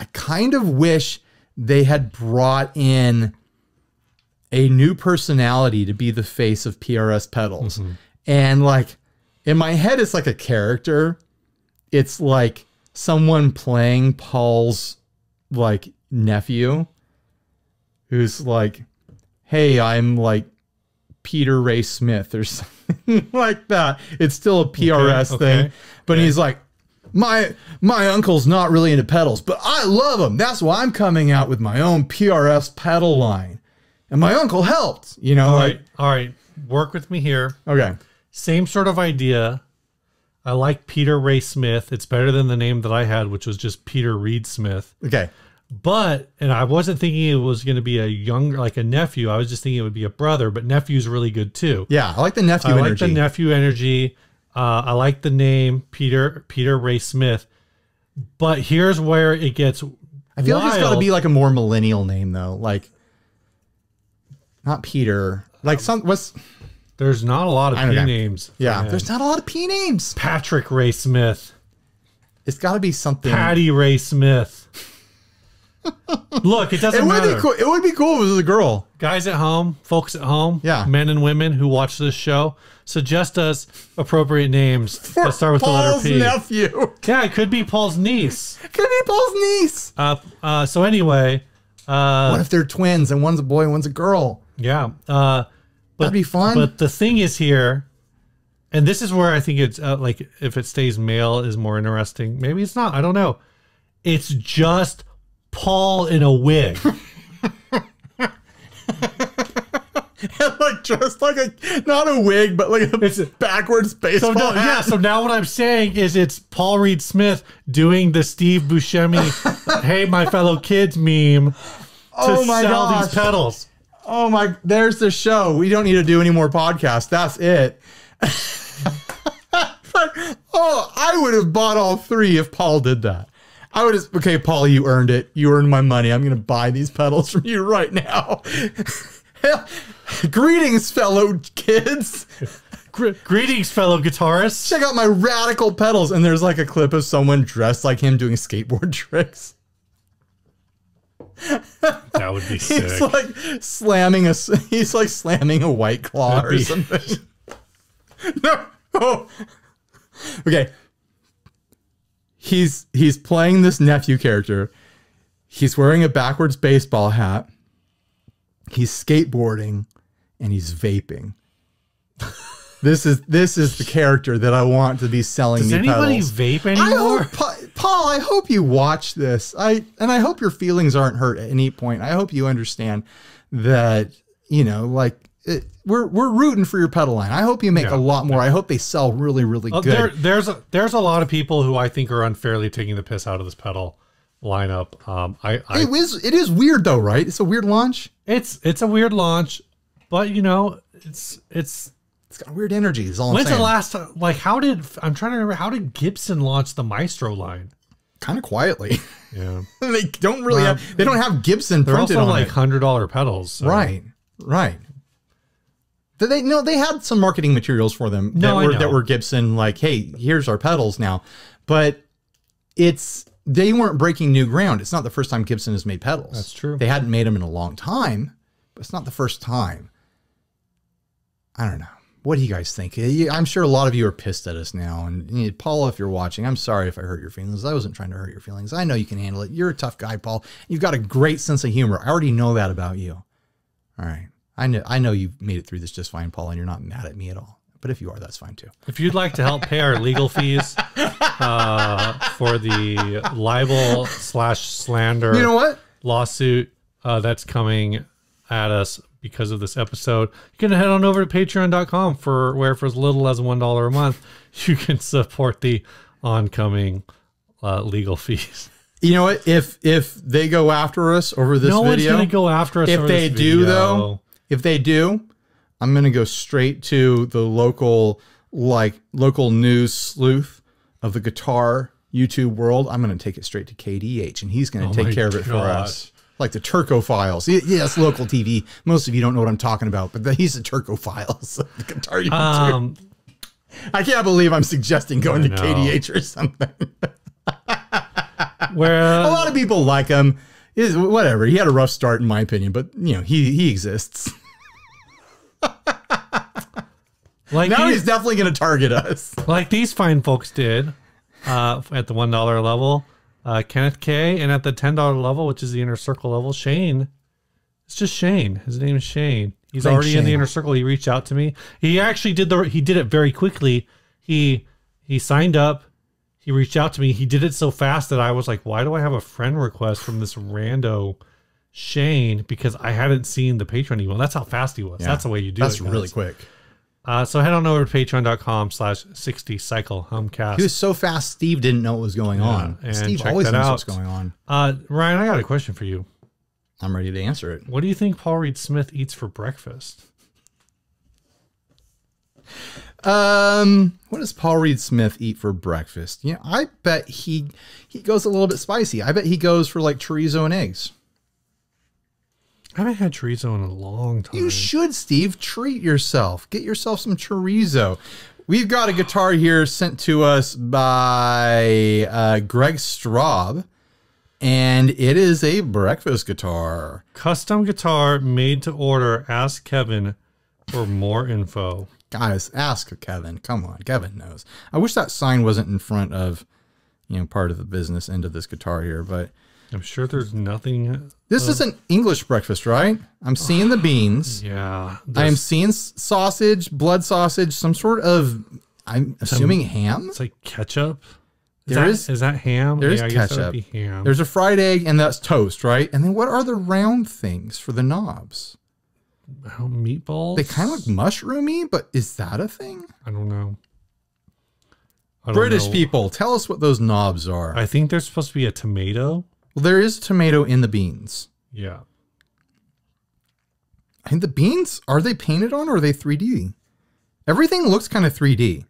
I kind of wish they had brought in a new personality to be the face of PRS pedals. Mm-hmm. And like in my head, it's like a character. It's like someone playing Paul's like nephew who's like, hey, I'm like Peter Ray Smith or something like that. It's still a PRS okay, thing. okay, But he's like, my my uncle's not really into pedals, but I love them. That's why I'm coming out with my own PRS pedal line. And my uncle helped, you know, All like. All right. Work with me here. okay. Same sort of idea. I like Peter Ray Smith. It's better than the name that I had, which was just Peter Reed Smith. Okay. But, and I wasn't thinking it was going to be a younger, like a nephew. I was just thinking it would be a brother, but nephew's really good too. Yeah, I like the nephew I like the nephew energy. Uh, I like the name Peter Peter Ray Smith. But here's where it gets. I feel like it's got to be like a more millennial name though, like not Peter. Like some what's There's not a lot of P know. names. yeah. There's not a lot of P names. Patrick Ray Smith, It's got to be something. Patty Ray Smith. Look, it it doesn't would matter. be cool. It would be cool if it was a girl. Guys at home, folks at home, Yeah. men and women who watch this show, suggest us appropriate names that start with Paul's the letter P. Paul's nephew. Yeah, it could be Paul's niece. Could be Paul's niece. Uh, uh, so anyway, uh, what if they're twins and one's a boy and one's a girl? yeah. Uh, That'd be fun. But the thing is here, and this is where I think it's uh, like if it stays male is more interesting. Maybe it's not. I don't know. It's just Paul in a wig. like dressed like a not a wig, but like a It's a- backwards So baseball no, hat. yeah. So now what I'm saying is it's Paul Reed Smith doing the Steve Buscemi, "Hey, my fellow kids" meme to Oh my sell gosh. these pedals. Oh my, there's the show. We don't need to do any more podcasts. That's it. but, oh, I would have bought all three if Paul did that. I would just okay, Paul, you earned it. You earned my money. I'm going to buy these pedals from you right now. Greetings, fellow kids. Gr- Greetings, fellow guitarists. Check out my radical pedals. And there's like a clip of someone dressed like him doing skateboard tricks. That would be He's sick. like slamming a he's like slamming a white claw or That'd be- something. no. Oh. Okay. He's he's playing this nephew character. He's wearing a backwards baseball hat. He's skateboarding and he's vaping. This is this is the character that I want to be selling Does me anybody pedals. vape I anymore? hope, Paul. I hope you watch this. I and I hope your feelings aren't hurt at any point. I hope you understand that you know, like it, we're we're rooting for your pedal line. I hope you make Yeah. a lot more. I hope they sell really, really Uh, good. there, there's a, there's a lot of people who I think are unfairly taking the piss out of this pedal lineup. Um, I, I it is it is weird though, right? It's a weird launch. it's it's a weird launch, but you know it's it's. It's got weird energy. Is all When's the last time? Like, how did I'm trying to remember? How did Gibson launch the Maestro line? kind of quietly. Yeah, they don't really Well, have. They don't have Gibson they're printed also on like hundred dollar pedals. so- Right, right. They no? They had some marketing materials for them that No, I were that were Gibson. Like, hey, here's our pedals now, but it's they weren't breaking new ground. It's not the first time Gibson has made pedals. That's true. They hadn't made them in a long time, but it's not the first time. I don't know. What do you guys think? I'm sure a lot of you are pissed at us now. And you know, Paul, if you're watching, I'm sorry if I hurt your feelings. I wasn't trying to hurt your feelings. I know you can handle it. You're a tough guy, Paul. You've got a great sense of humor. I already know that about you. All right. I know I know you made it through this just fine, Paul, and you're not mad at me at all. But if you are, that's fine too. If you'd like to help pay our legal fees uh, for the libel slash slander You know what? lawsuit uh, that's coming at us because of this episode, you can head on over to patreon.com for where for as little as $1 a month, you can support the oncoming uh, legal fees. You know what? If if they go after us over this no one's video, going to go after us. if they do video. though, if they do, I'm gonna go straight to the local like local news sleuth of the guitar YouTube world. I'm gonna take it straight to KDH, and he's gonna Oh take care of it for us. Like the Turco Files. Y- Yes, local TV. Most of you don't know what I'm talking about, but he's the Turco Files. the guitar YouTube. Um, I can't believe I'm suggesting going to. KDH or something. where A lot of people like him. Is whatever. He had a rough start, in my opinion, but you know he he exists. like Now these, he's definitely going to target us. like these fine folks did uh, at the one dollar level, uh, Kenneth K, and at the ten dollar level, which is the inner circle level, Shane. It's just Shane. His name is Shane. He's Thanks, already in the inner circle. He reached out to me. He actually did the. He did it very quickly. He he signed up. He reached out to me. He did it so fast that I was like, "Why do I have a friend request from this rando Shane?" Because I hadn't seen the Patreon email. That's how fast he was. That's the way you do That's it. really quick. Uh, so head on over to patreon.com slash 60 cycle humcast. He was so fast. Steve didn't know what was going on. and Steve always knows out. what's going on. Uh, Ryan, I got a question for you. I'm ready to answer it. What do you think Paul Reed Smith eats for breakfast? Um, what does Paul Reed Smith eat for breakfast? Yeah, I bet he he goes a little bit spicy. I bet he goes for like chorizo and eggs. I haven't had chorizo in a long time. You should, Steve. Treat yourself. Get yourself some chorizo. We've got a guitar here sent to us by uh, Greg Straub, and it is a breakfast guitar. Custom guitar made to order. Ask Kevin for more info. Guys, ask Kevin. Come on, Kevin knows. I wish that sign wasn't in front of, you know, part of the business end of this guitar here, but I'm sure there's nothing. this is uh, an English breakfast, right? I'm seeing the beans. Yeah. I am seeing sausage, blood sausage, some sort of. I'm assuming ham. It's like ketchup. Is There that, is- is that ham? there is yeah, I guess that ketchup. ham. There's a fried egg, and that's toast, right? And then what are the round things for the knobs? Oh, meatballs. They kind of look mushroomy, but is that a thing? I don't know. I don't British know. people, tell us what those knobs are. I think there's supposed to be a tomato. Well, there is tomato in the beans. Yeah. And the beans, are they painted on or are they 3D? Everything looks kind of 3D.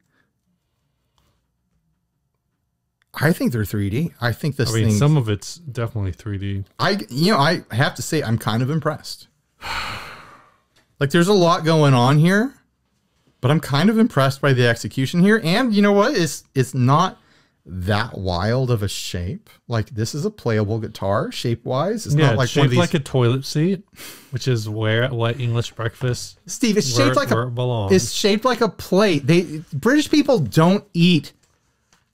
I think they're 3D. I think this I mean, thing. some of it's definitely 3D. I you know I have to say I'm kind of impressed. Like there's a lot going on here, but I'm kind of impressed by the execution here. And you know what? It's it's not that wild of a shape. Like this is a playable guitar shape wise. It's Yeah, not like it's one of shaped these. like a toilet seat, which is where what English breakfast Steve, it's where, shaped like a it belongs. it's shaped like a plate. They British people don't eat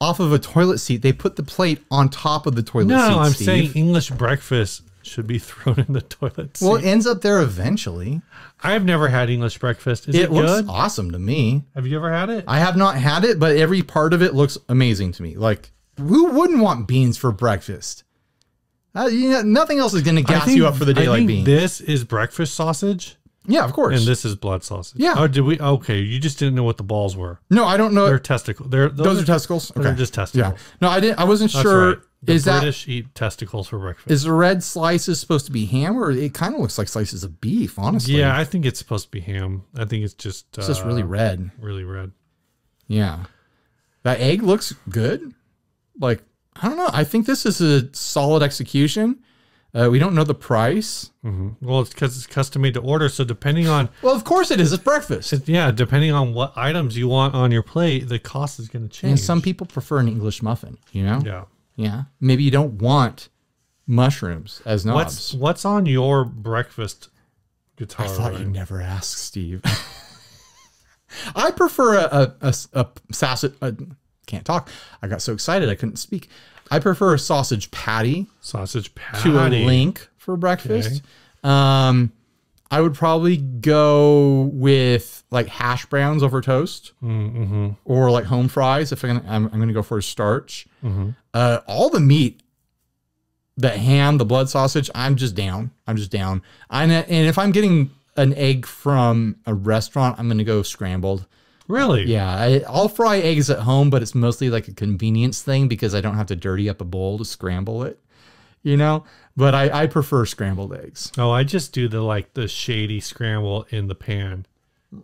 off of a toilet seat. They put the plate on top of the toilet no, seat. No, I'm Steve. saying English breakfast should be thrown in the toilet seat. Well, it ends up there eventually. I've never had English breakfast. Is it, it looks awesome to me. Have you ever had it? I have not had it, but every part of it looks amazing to me. Like, who wouldn't want beans for breakfast? Uh, you know, nothing else is going to gas think- you up for the day I like beans. This is breakfast sausage, yeah, of course. and this is blood sausage. Yeah. Oh, did we? Okay, you just didn't know what the balls were. no, I don't know. They're testicle. They're those are testicles. those are just testicles. Yeah. No, I didn't. I wasn't That's sure. right. The Is that British eat testicles for breakfast? is the red slices supposed to be ham, or it kind of looks like slices of beef? Honestly, yeah, I think it's supposed to be ham. I think it's just it's just really uh, red. really red. Yeah, that egg looks good. Like I don't know. I think this is a solid execution. Uh, we don't know the price. Well, it's because it's custom made to order. So depending on Well, of course it is. It's breakfast. yeah, depending on what items you want on your plate, the cost is going to change. And some people prefer an English muffin, you know? yeah. Yeah. Maybe you don't want mushrooms as knobs. What's what's on your breakfast guitar? I thought Ryan? you'd never ask, Steve. I prefer a, a, a, a sausage. I can't talk. I got so excited I couldn't speak. I prefer a sausage patty sausage patty. to a link for breakfast. Um, I would probably go with like hash browns over toast, Mm-hmm. or like home fries if I'm, I'm, I'm going to go for a starch. Mhm. Uh, all the meat, the ham, the blood sausage, I'm just down. I'm just down. And, and if I'm getting an egg from a restaurant, I'm going to go scrambled. Really? Yeah, I, I'll fry eggs at home, but it's mostly like a convenience thing because I don't have to dirty up a bowl to scramble it, you know? But I, I prefer scrambled eggs. Oh, I just do the like the shady scramble in the pan.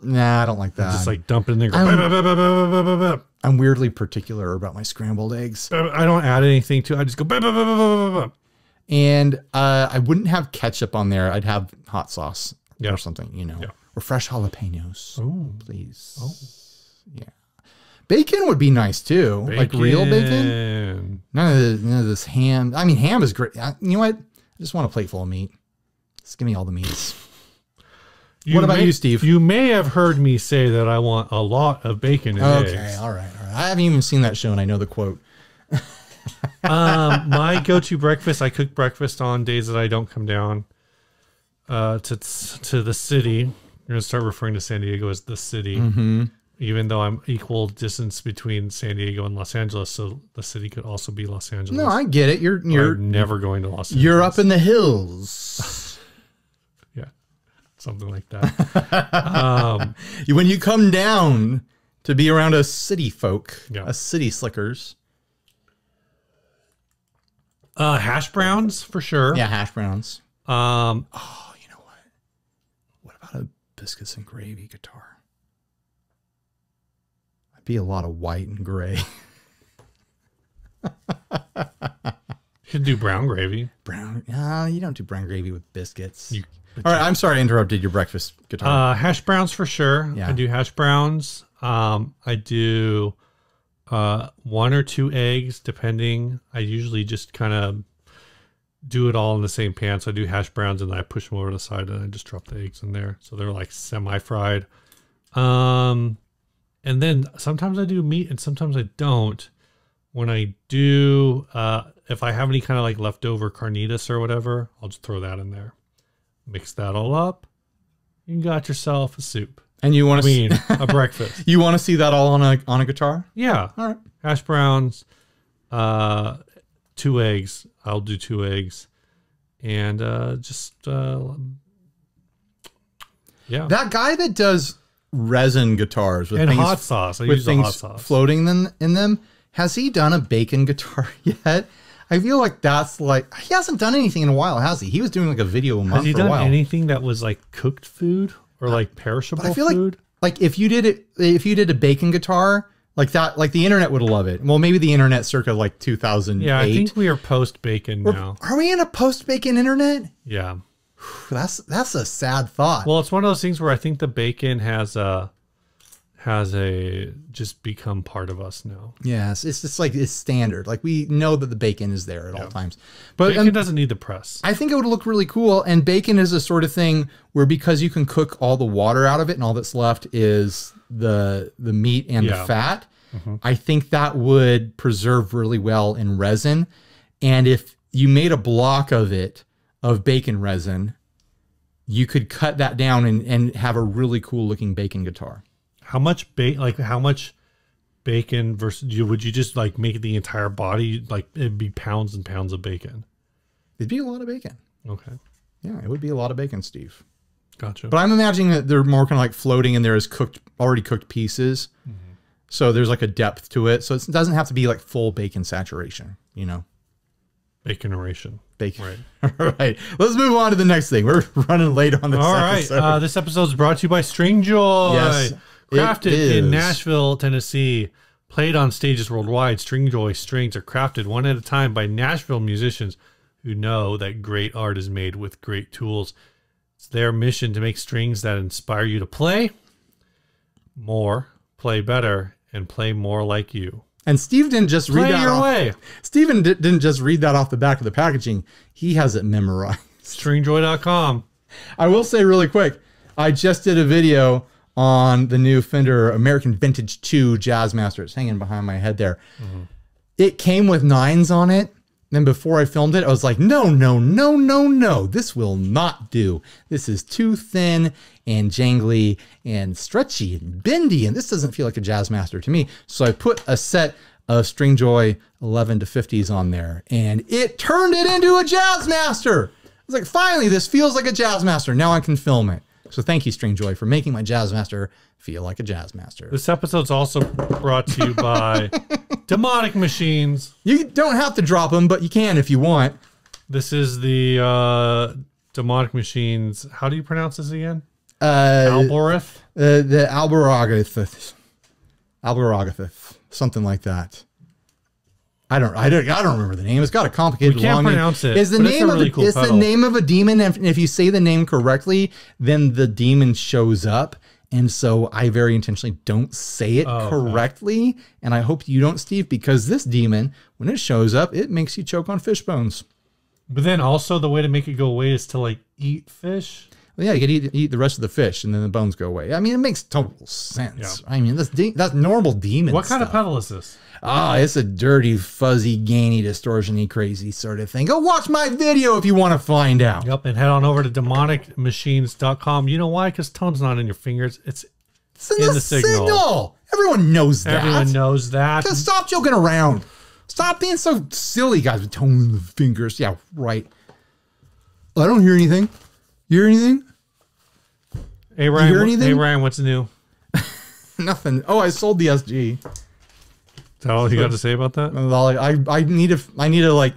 Nah, I don't like that. Just like dump it in there. Go, I'm- "Bap, bap, bap, bap, bap, bap, bap, I'm weirdly particular about my scrambled eggs. I don't add anything to it. I just go. And uh, I wouldn't have ketchup on there. I'd have hot sauce Yeah. or something, you know, Yeah. or fresh jalapenos, Ooh. please. Oh. Yeah. Bacon would be nice too, like real bacon. None of, the, none of this ham. I mean, ham is great. I- You know what? I just want a plate full of meat. Just give me all the meats. What about may- you, Steve? You may have heard me say that I want a lot of bacon and Okay, eggs. all right, all right. I haven't even seen that show, and I know the quote. um, my go-to breakfast. I cook breakfast on days that I don't come down uh, to to the city. You're gonna start referring to San Diego as the city, Mm-hmm. Even though I'm equal distance between San Diego and Los Angeles. So the city could also be Los Angeles. No, I get it. You're you're I'm never going to Los Angeles. you're up in the hills. yeah, something like that. um, when you come down to be around a city folk, Yeah. a city slickers. uh, hash browns for sure. Yeah, hash browns. Um, Oh, you know what? What about a biscuits and gravy guitar? Be a lot of white and gray. you could do brown gravy. Brown. Uh, you don't do brown gravy with biscuits. You, All right, I'm sorry I interrupted your breakfast guitar. Uh, hash browns for sure. Yeah. I do hash browns. Um, I do uh, one or two eggs, depending. I usually just kind of do it all in the same pan. So I do hash browns and then I push them over to the side and I just drop the eggs in there. So they're like semi fried. Um, and then sometimes I do meat and sometimes I don't. When I do, uh, if I have any kind of like leftover carnitas or whatever, I'll just throw that in there. Mix that all up. You got yourself a soup. and you want I to mean, a breakfast. you want to see that all on a on a guitar? Yeah. All right. Hash browns, uh, two eggs. I'll do two eggs. And uh, just, uh, yeah. That guy that does resin guitars with and things, hot sauce. I with things sauce. floating in, in them, has he done a bacon guitar yet? I feel like that's like he hasn't done anything in a while, has he? He was doing like a video a month Has he done anything that was like cooked food or like perishable but I feel like food? like if you did it if you did a bacon guitar like that like the internet would love it. Well, maybe the internet circa like 2008. yeah, I think we are post bacon now. Are we in a post bacon internet? Yeah. That's that's a sad thought. Well, it's one of those things where I think the bacon has a has a just become part of us now. yes, it's just like it's standard. Like we know that the bacon is there at all times. But Bacon um, doesn't need the press. I think it would look really cool. And bacon is a sort of thing where because you can cook all the water out of it and all that's left is the the meat and Yeah. the fat, I think that would preserve really well in resin. And if you made a block of it of bacon resin, you could cut that down and, and have a really cool looking bacon guitar. How much bacon? Like how much bacon versus you? Would you just like make the entire body like it'd be pounds and pounds of bacon? It'd be a lot of bacon. Okay, Yeah, it would be a lot of bacon, Steve. gotcha. But I'm imagining that they're more kind of like floating in there as cooked, already cooked pieces. Mm-hmm. So there's like a depth to it. So it doesn't have to be like full bacon saturation, you know? Bacon Baconeration. Right. All right. Let's move on to the next thing. We're running late on this All right. episode. Uh, this episode is brought to you by Stringjoy. Yes, crafted in Nashville, Tennessee. Played on stages worldwide. Stringjoy strings are crafted one at a time by Nashville musicians who know that great art is made with great tools. It's their mission to make strings that inspire you to play more, play better, and play more like you. And Steve didn't just read Play that your off. way. Steven di- didn't just read that off the back of the packaging. He has it memorized. Stringjoy.com. I will say really quick, I just did a video on the new Fender American Vintage 2 Jazzmaster. It's hanging behind my head there. Mm-hmm. It came with nines on it, then before I filmed it, I was like, no, no, no, no, no. This will not do. This is too thin and jangly and stretchy and bendy. And this doesn't feel like a Jazzmaster to me. So I put a set of Stringjoy 11 to 50s on there and it turned it into a Jazzmaster. I was like, finally, this feels like a Jazzmaster. Now I can film it. So thank you, Stringjoy, for making my Jazzmaster feel like a Jazzmaster. This episode's also brought to you by Demonic Machines. You don't have to drop them, but you can if you want. This is the uh, Demonic Machines. How do you pronounce this again? Uh, Alborith? Uh, the Alboragathith. Alboragathith. Something like that. I don't, I don't, I don't remember the name. It's got a complicated We can't long name. pronounce it, It's the but it's a name really of cool it's the name of a demon, and if you say the name correctly, then the demon shows up. And so I very intentionally don't say it Oh, okay. correctly, and I hope you don't, Steve, because this demon, when it shows up, it makes you choke on fish bones. But then also the way to make it go away is to like eat fish. Well, yeah, you could eat, eat the rest of the fish, and then the bones go away. I mean, it makes total sense. Yeah. I mean, that's de- that's normal demon. What kind of stuff. pedal is this? Ah, it's a dirty, fuzzy, gainy, distortiony, crazy sort of thing. Go watch my video if you want to find out. Yep, and head on over to demonicmachines.com. You know why? Because tone's not in your fingers. It's It's in, in the, the signal. signal. Everyone knows that. everyone knows that. Just stop joking around. Stop being so silly, guys, with tone in the fingers. Yeah, right. I don't hear anything. You hear anything? Hey Ryan, hear anything? hey Ryan, what's new? Nothing. Oh, I sold the SG. Is that all you got to say about that? Well, I I need to I need to like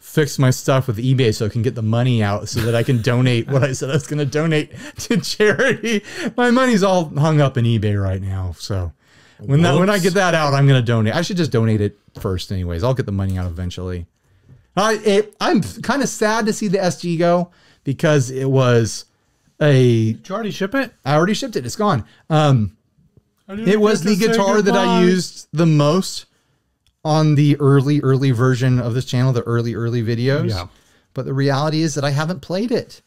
fix my stuff with eBay so I can get the money out so that I can donate what I said I was going to donate to charity. My money's all hung up in eBay right now, so when that when I get that out, I'm going to donate. I should just donate it first, anyways. I'll get the money out eventually. I it, I'm kind of sad to see the SG go because it was a Did you already ship it? I already shipped it. It's gone. Um, it was the guitar that I used the most on the early, early version of this channel, the early, early videos. Yeah. But the reality is that I haven't played it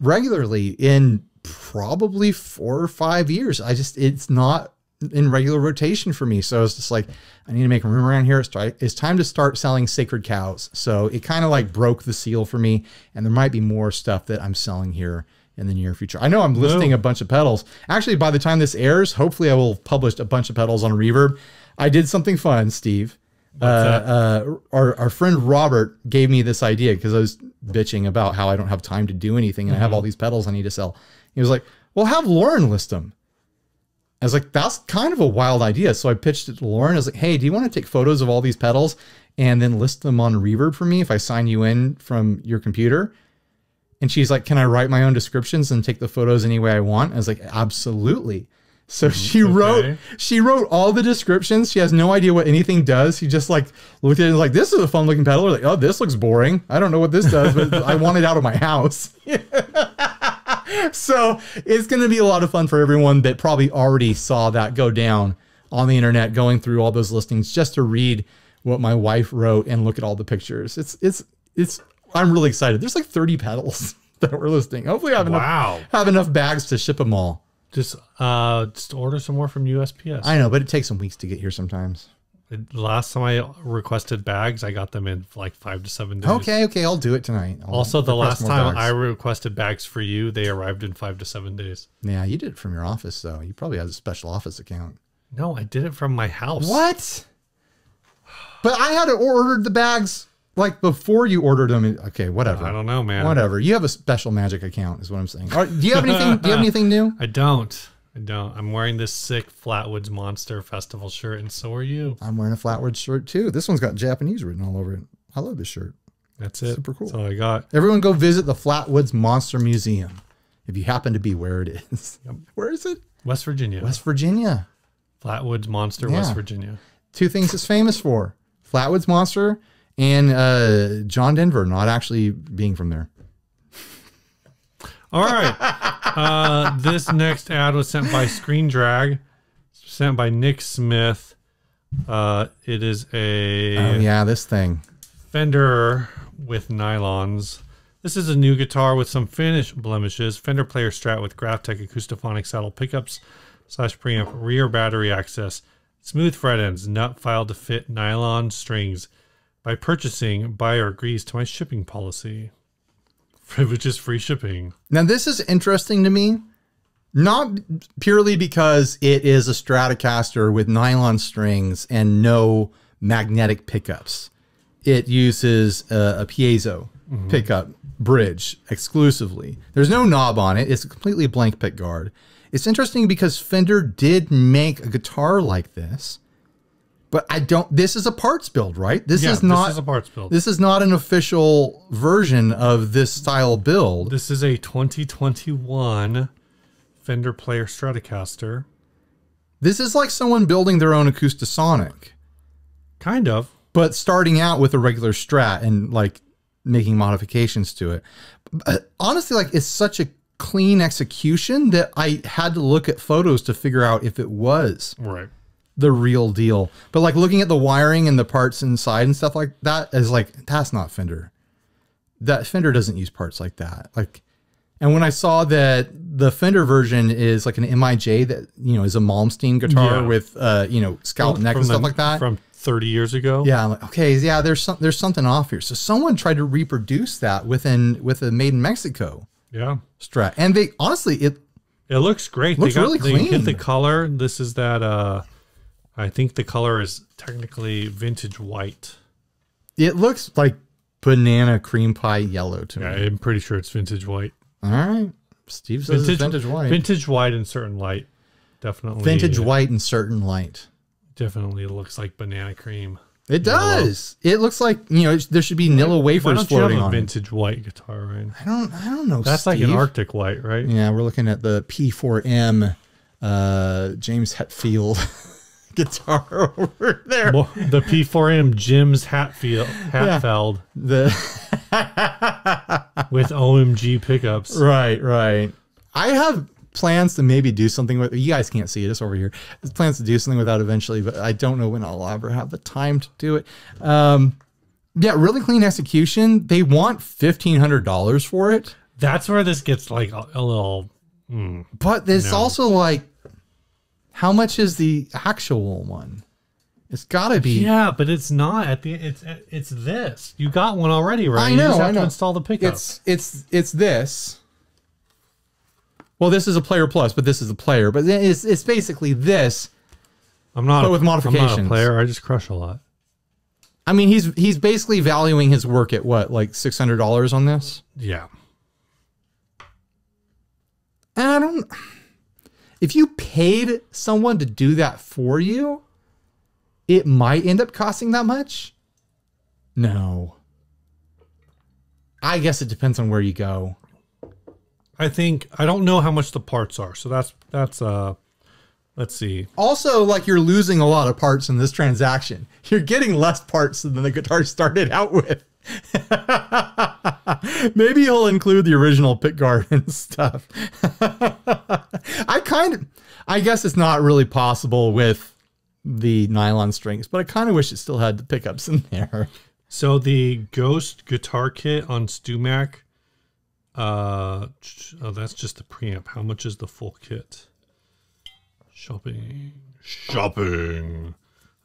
regularly in probably four or five years. I just, it's not in regular rotation for me. So it's just like, I need to make room around here. It's, it's time to start selling sacred cows. So it kind of like broke the seal for me. And there might be more stuff that I'm selling here in the near future. I know I'm listing a bunch of pedals. Actually, by the time this airs, hopefully I will have published a bunch of pedals on Reverb. I did something fun, Steve. Uh, uh, our, our friend Robert gave me this idea because I was bitching about how I don't have time to do anything and I have all these pedals I need to sell. He was like, well, have Lauren list them. I was like, that's kind of a wild idea. So I pitched it to Lauren. I was like, hey, do you want to take photos of all these pedals and then list them on Reverb for me if I sign you in from your computer? And she's like, can I write my own descriptions and take the photos any way I want? I was like, absolutely. So mm, she wrote, she wrote all the descriptions. She has no idea what anything does. She just like looked at it and was like, this is a fun looking pedal. Like, oh, this looks boring. I don't know what this does, but I want it out of my house. so it's going to be a lot of fun for everyone that probably already saw that go down on the internet, going through all those listings just to read what my wife wrote and look at all the pictures. It's it's it's. I'm really excited. There's like 30 pedals that we're listing. Hopefully, I have enough Wow. have enough bags to ship them all. Just uh, just order some more from USPS. I know, but it takes some weeks to get here sometimes. It- Last time I requested bags, I got them in like five to seven days. Okay, okay, I'll do it tonight. I'll Also, the last time bags. I requested bags for you, they arrived in five to seven days. yeah, you did it from your office though. You probably have a special office account. No, I did it from my house. What? But I had ordered the bags like before you ordered them. Okay, whatever. I don't know, man. Whatever. You have a special magic account, is what I'm saying. All right, do you have anything? do you have anything new? I don't. I don't. I'm wearing this sick Flatwoods Monster Festival shirt, and so are you. I'm wearing a Flatwoods shirt too. This one's got Japanese written all over it. I love this shirt. That's it. Super cool. That's all I got. Everyone go visit the Flatwoods Monster Museum if you happen to be where it is. Where is it? West Virginia. West Virginia. Flatwoods Monster, Yeah. West Virginia. Two things it's famous for Flatwoods Monster and uh, John Denver not actually being from there. All right. uh, this next ad was sent by Screen Drag, sent by Nick Smith. Uh, it is a Oh, yeah, this thing. Fender with nylons. This is a new guitar with some finish blemishes. Fender player strat with Graphtec Acousti-Phonic saddle pickups slash preamp rear battery access. Smooth fret ends, nut file to fit nylon strings. By purchasing, buyer agrees to my shipping policy, which is free shipping. Now, this is interesting to me, not purely because it is a Stratocaster with nylon strings and no magnetic pickups. It uses a, a piezo mm-hmm. pickup bridge exclusively. There's no knob on it. It's a completely blank pick guard. It's interesting because Fender did make a guitar like this, but I don't. This is a parts build, right? This Yeah, is not. this is a parts build. This is not an official version of this style build. This is a 2021 Fender Player Stratocaster. This is like someone building their own Acoustasonic, Kind of. but starting out with a regular Strat and like making modifications to it. But honestly, like it's such a clean execution that I had to look at photos to figure out if it was Right. The real deal. But like looking at the wiring and the parts inside and stuff like that is like that's not Fender. That Fender doesn't use parts like that. Like and when I saw that the Fender version is like an MIJ that, you know, is a Malmsteen guitar Yeah. with uh, you know, scallop neck and stuff the- like that. From 30 years ago. yeah, I'm like, okay, yeah, there's some there's something off here. So someone tried to reproduce that within with a made in Mexico Yeah. strat. And they honestly it It looks great. Looks they got, really they clean. hit the color. This is that uh I think the color is technically vintage white. it looks like banana cream pie yellow to me. I'm pretty sure it's vintage white. All right. Steve says vintage, vintage white. Vintage white in certain light. Definitely vintage white in certain light. Definitely looks like banana cream. It does. It looks like you know there should be Nilla wafers have floating on it. vintage white guitar, right? I don't. I don't know. That's like an Arctic white, right? Yeah, we're looking at the P4M uh, James Hetfield guitar over there. Well, the P4M Jim's Hatfield Hatfeld The with EMG pickups. right, right. I have plans to maybe do something with. You guys can't see it. It's over here. There's plans to do something with that eventually, but I don't know when I'll ever have the time to do it. Um, yeah, really clean execution. They want fifteen hundred dollars for it. That's where this gets like a, a little. But it's also like, how much is the actual one? It's got to be. Yeah, but it's not at the. It's it's this. You got one already, right? I You know. just have I know. to install the pickup. It's it's it's this. Well, this is a player plus, but this is a player. But it's it's basically this. I'm not. but a, with I'm not a player. I just crush a lot. I mean, he's he's basically valuing his work at what, like six hundred dollars on this. Yeah. And I don't. If you paid someone to do that for you, it might end up costing that much. No. I guess it depends on where you go. I think I don't know how much the parts are, so that's that's uh. Let's see. Also, like you're losing a lot of parts in this transaction. You're getting less parts than the guitar started out with. Maybe he'll include the original pick guard and stuff. I kind of, I guess it's not really possible with the nylon strings, but I kind of wish it still had the pickups in there. So the Ghost guitar kit on StewMac, uh, oh, that's just the preamp. How much is the full kit? Shopping, shopping.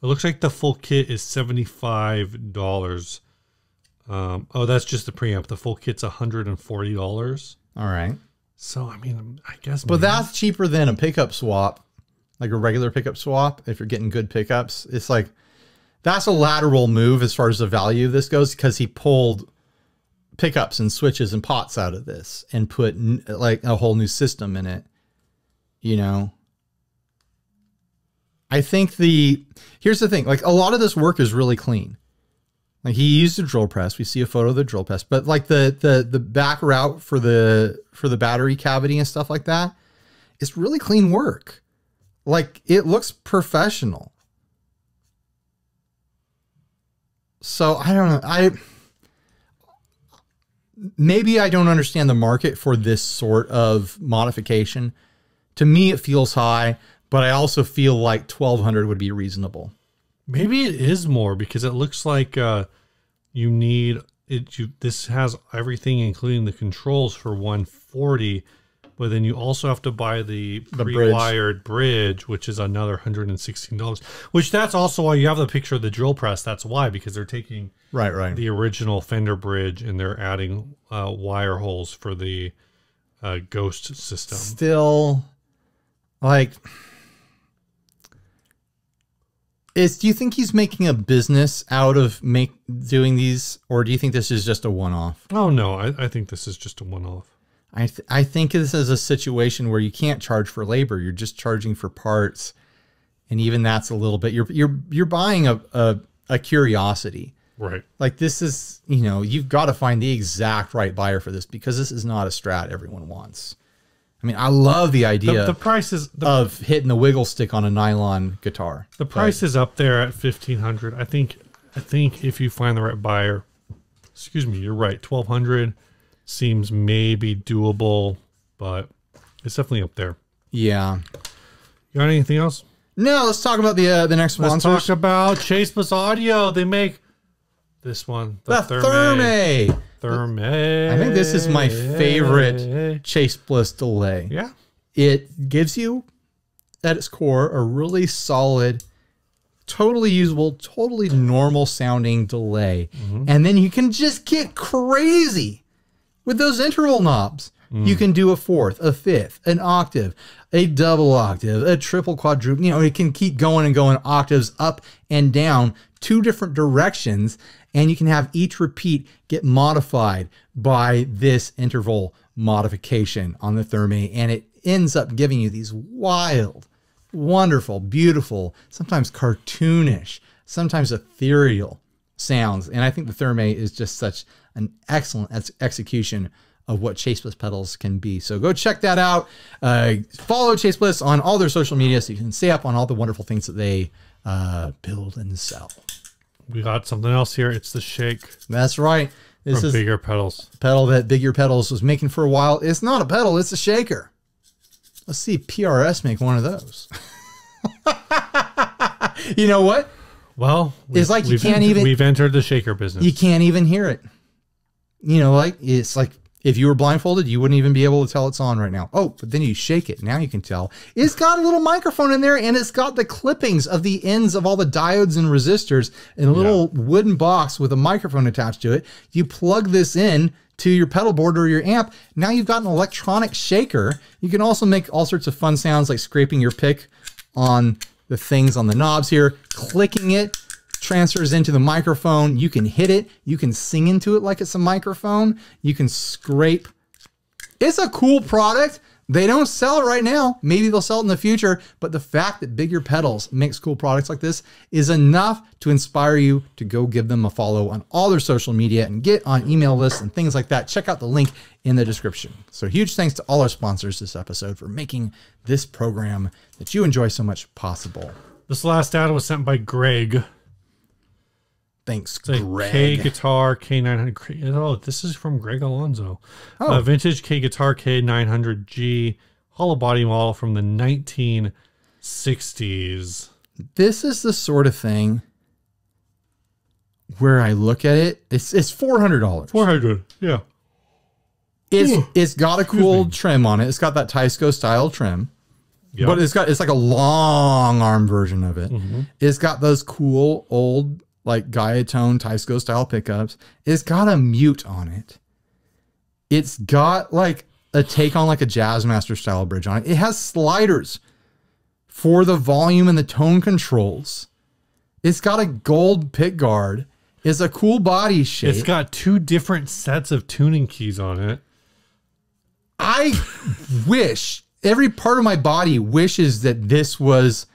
It looks like the full kit is seventy five dollars. Um, oh, that's just the preamp. The full kit's hundred and forty dollars. All right. So I mean, I guess. But maybe- that's cheaper than a pickup swap, like a regular pickup swap. If you're getting good pickups, it's like that's a lateral move as far as the value of this goes because he pulled pickups and switches and pots out of this and put n- like a whole new system in it. You know, I think the here's the thing like a lot of this work is really clean. Like he used a drill press. We see a photo of the drill press, but like the the the back route for the for the battery cavity and stuff like that, it's really clean work. Like it looks professional. So I don't know. I maybe I don't understand the market for this sort of modification. To me, it feels high, but I also feel like twelve hundred would be reasonable. Maybe it is more because it looks like uh, you need it. You this has everything, including the controls for 140, but then you also have to buy the, bridge. pre-wired bridge. which is another hundred and sixteen dollars. Which that's also why you have the picture of the drill press. That's why because they're taking Right, right. the original fender bridge and they're adding uh, wire holes for the uh, ghost system. Still, like, is do you think he's making a business out of make doing these, or do you think this is just a one off? Oh no, I, I think this is just a one-off. I th- I think this is a situation where you can't charge for labor. You're just charging for parts, and even that's a little bit. You're you're you're buying a a, a curiosity. Right. Like this is you know you've got to find the exact right buyer for this because this is not a strat everyone wants. I mean, I love the The, idea the price is the, of hitting the wiggle stick on a nylon guitar. the price is up there at fifteen hundred. I think I think if you find the right buyer, excuse me, you're right. Twelve hundred seems maybe doable, but it's definitely up there. Yeah. You got anything else? No, let's talk about the uh, the next one. Let's sponsors. talk about Chase Bliss Audio. They make this one, the Thermae. Thermae. I think this is my favorite Chase Bliss delay. Yeah. It gives you, at its core, a really solid, totally usable, totally normal sounding delay. Mm-hmm. And then you can just get crazy with those interval knobs. Mm. You can do a fourth, a fifth, an octave, a double octave, a triple quadruple. You know, it can keep going and going octaves up and down, two different directions, and you can have each repeat get modified by this interval modification on the Thermae, and it ends up giving you these wild, wonderful, beautiful, sometimes cartoonish, sometimes ethereal sounds. And I think the Thermae is just such an excellent ex- execution of what Chase Bliss pedals can be. So go check that out. Uh, follow Chase Bliss on all their social media so you can stay up on all the wonderful things that they uh, build and sell. We got something else here. It's the shake That's right. This is Big Ear Pedals. pedal that Big Ear Pedals was making for a while. It's not a pedal, it's a shaker. Let's see PRS make one of those. you know what? Well, It's like you can't entered- even- We've entered the shaker business. You can't even hear it. You know, like it's like if you were blindfolded, you wouldn't even be able to tell it's on right now. Oh, but then you shake it. Now you can tell. It's got a little microphone in there and it's got the clippings of the ends of all the diodes and resistors in a little wooden box with a microphone attached to it. You plug this in to your pedal board or your amp. Now you've got an electronic shaker. You can also make all sorts of fun sounds like scraping your pick on the things on the knobs here, clicking it, transfers into the microphone. You can hit it. You can sing into it like it's a microphone. You can scrape. It's a cool product. They don't sell it right now. Maybe they'll sell it in the future. But the fact that Big Ear Pedals makes cool products like this is enough to inspire you to go give them a follow on all their social media and get on email lists and things like that. Check out the link in the description. So huge thanks to all our sponsors this episode for making this program that you enjoy so much possible. this last ad was sent by Greg. Thanks, It's Greg. Kay guitar K900. Oh, this is from Greg Alonso. Oh. A vintage Kay guitar K900G hollow body model from the 1960s. this is the sort of thing where I look at it. It's it's four hundred dollars. 400. Yeah. It's it's got a cool trim on it. It's got that Teisco style trim, Yep. but it's got it's like a long arm version of it. Mm-hmm. It's got those cool old like Gaia tone Teisco style pickups. It's got a mute on it. It's got like a take on like a Jazzmaster style bridge on it. It has sliders for the volume and the tone controls. It's got a gold pick guard. It's a cool body shape. It's got two different sets of tuning keys on it. I wish every part of my body wishes that this was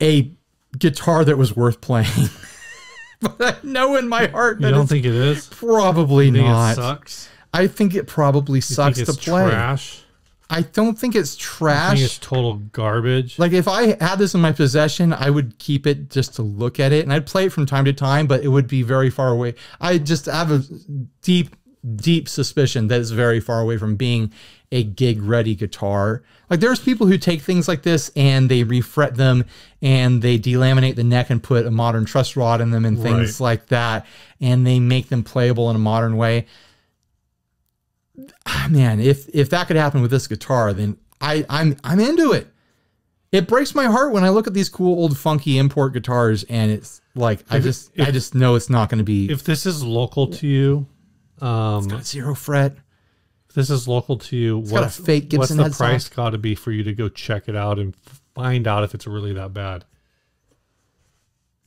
a guitar that was worth playing. but I know in my heart You that don't it's think it is? probably not. sucks? I think it probably You sucks to play. trash? I don't think it's I trash. think it's total garbage. like if I had this in my possession, I would keep it just to look at it and I'd play it from time to time, but it would be very far away. I just have a deep, deep suspicion that it's very far away from being a gig ready guitar. Like there's people who take things like this and they refret them and they delaminate the neck and put a modern truss rod in them and things Right. like that. And they make them playable in a modern way. ah, man, if if that could happen with this guitar, then I I'm I'm into it. It breaks my heart when I look at these cool old funky import guitars, and it's like I If it- just if- I just know it's not going to be If this is local to you, um, zero fret. This is local to you, a what's, fake Gibson what's the price got to be for you to go check it out and find out if it's really that bad?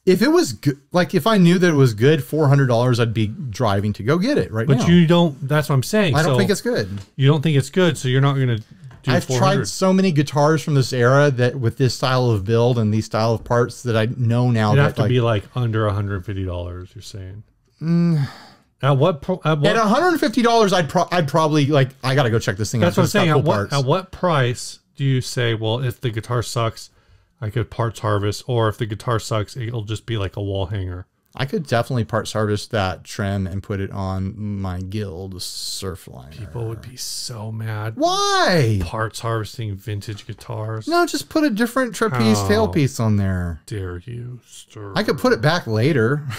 If it was good, like if I knew that it was good, four hundred dollars, I'd be driving to go get it right But now. you don't. That's what I'm saying. I don't So think it's good. You don't think it's good, so you're not going to do I've 400. tried so many guitars from this era that with this style of build and these style of parts that I know now It'd that have to like, be like under 150 dollars. You're saying. Mm, At what? pro- At what? at one hundred and fifty dollars, I'd pro- I'd probably like I got to go check this thing that's out. what I'm 'cause it's got saying. cool At what? At what price do you say? Well, if the guitar sucks, I could parts harvest, or if the guitar sucks, it'll just be like a wall hanger. I could definitely parts harvest that trim and put it on my Guild Surfliner. People would be so mad. Why? Parts harvesting vintage guitars. No, just put a different trapeze Oh. tailpiece on there. Dare you, stir? I could put it back later.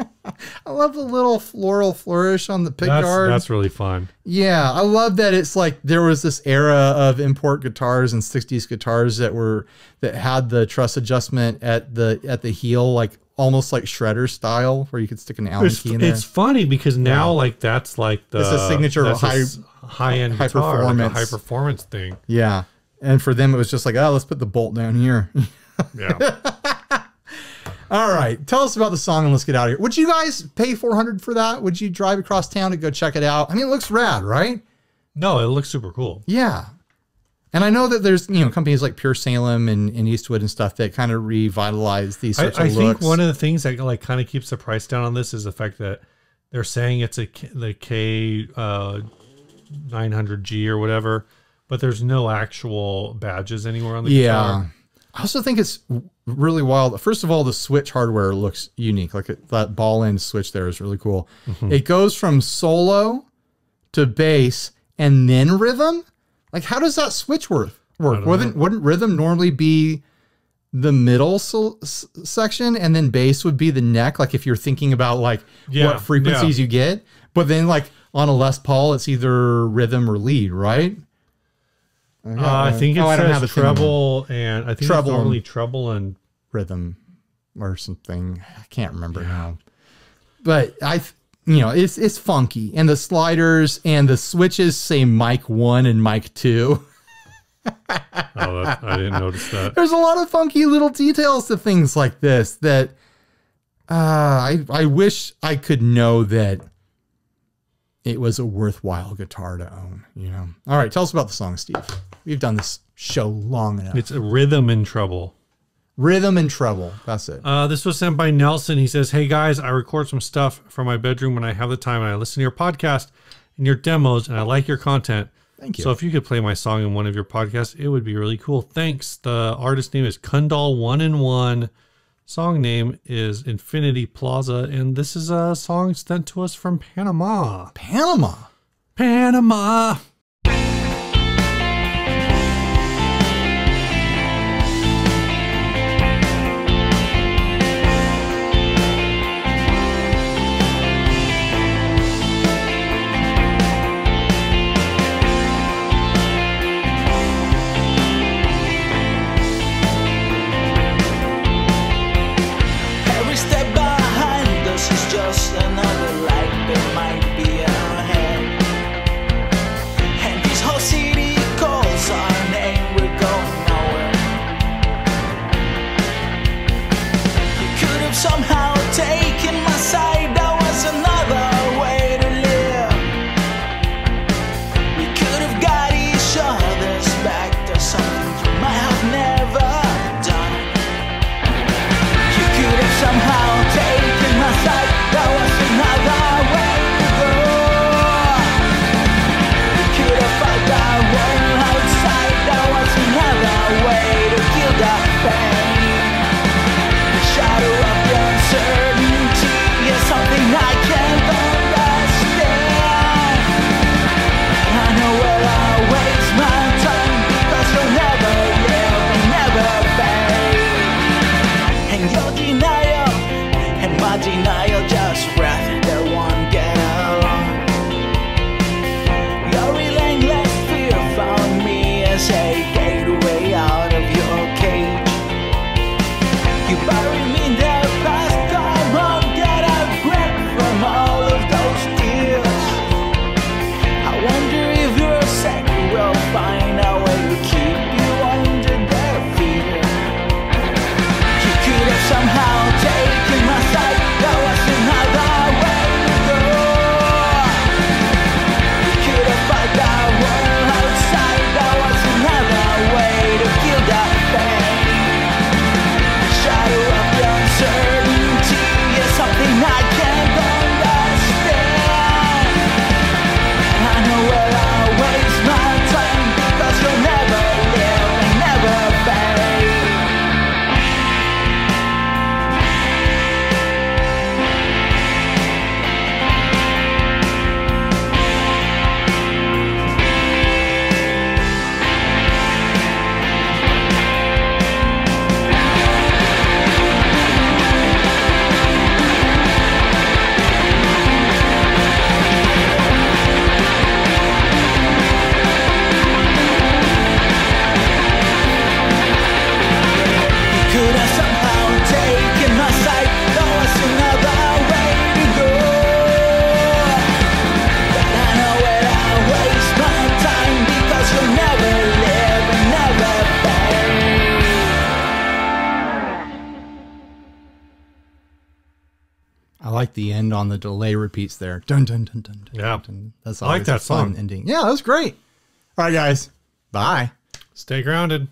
I love the little floral flourish on the pick That's, guard. that's really fun. Yeah, I love that it's like there was this era of import guitars and 60s guitars that were that had the truss adjustment at the at the heel like almost like shredder style where you could stick an Allen It's, key in there. it's funny because now like that's like the It's a signature high- high end high guitar, performance. like high performance thing. yeah. And for them it was just like, "Oh, let's put the bolt down here." Yeah. All right, tell us about the song and let's get out of here. Would you guys pay 400 for that? Would you drive across town to go check it out? I mean, it looks rad, right? no, it looks super cool. Yeah. And I know that there's, you know, companies like Pure Salem and, and Eastwood and stuff that kind of revitalize these I, sorts I of think looks. one of the things that like kind of keeps the price down on this is the fact that they're saying it's a K- the K uh, 900G or whatever, but there's no actual badges anywhere on the yeah. guitar. I also think it's really wild. First of all, the switch hardware looks unique. Like it- that ball end switch there is really cool. Mm-hmm. It goes from solo to bass and then rhythm. Like, how does that switch work? Work wouldn't wouldn't rhythm normally be the middle so, s- section and then bass would be the neck? Like if you're thinking about like Yeah, what frequencies you get, but then like on a Les Paul, it's either rhythm or lead, right? Uh, I think it Oh, I don't have says treble and I think Treble it's and- normally treble and rhythm or something. I can't remember now. But I, you know, it's it's funky, and the sliders and the switches say mic one and mic two. oh, that, I didn't notice that. There's a lot of funky little details to things like this that uh, I I wish I could know that it was a worthwhile guitar to own. You know. All right, tell us about the song, Steve. We've done this show long enough. It's a rhythm and trouble. Rhythm and Trouble. That's it. Uh, this was sent by Nelson. He says, Hey guys, I record some stuff from my bedroom when I have the time and I listen to your podcast and your demos and I like your content. Thank you. So if you could play my song in one of your podcasts, it would be really cool. Thanks. The artist name is Kundal One and One. Song name is Infiniti Plaza, and this is a song sent to us from Panama. Panama. Panama. on the delay repeats there. Dun dun dun dun. dun yeah, dun. that's I like that fun song. ending. Yeah, that was great. All right, guys. Bye. Stay grounded.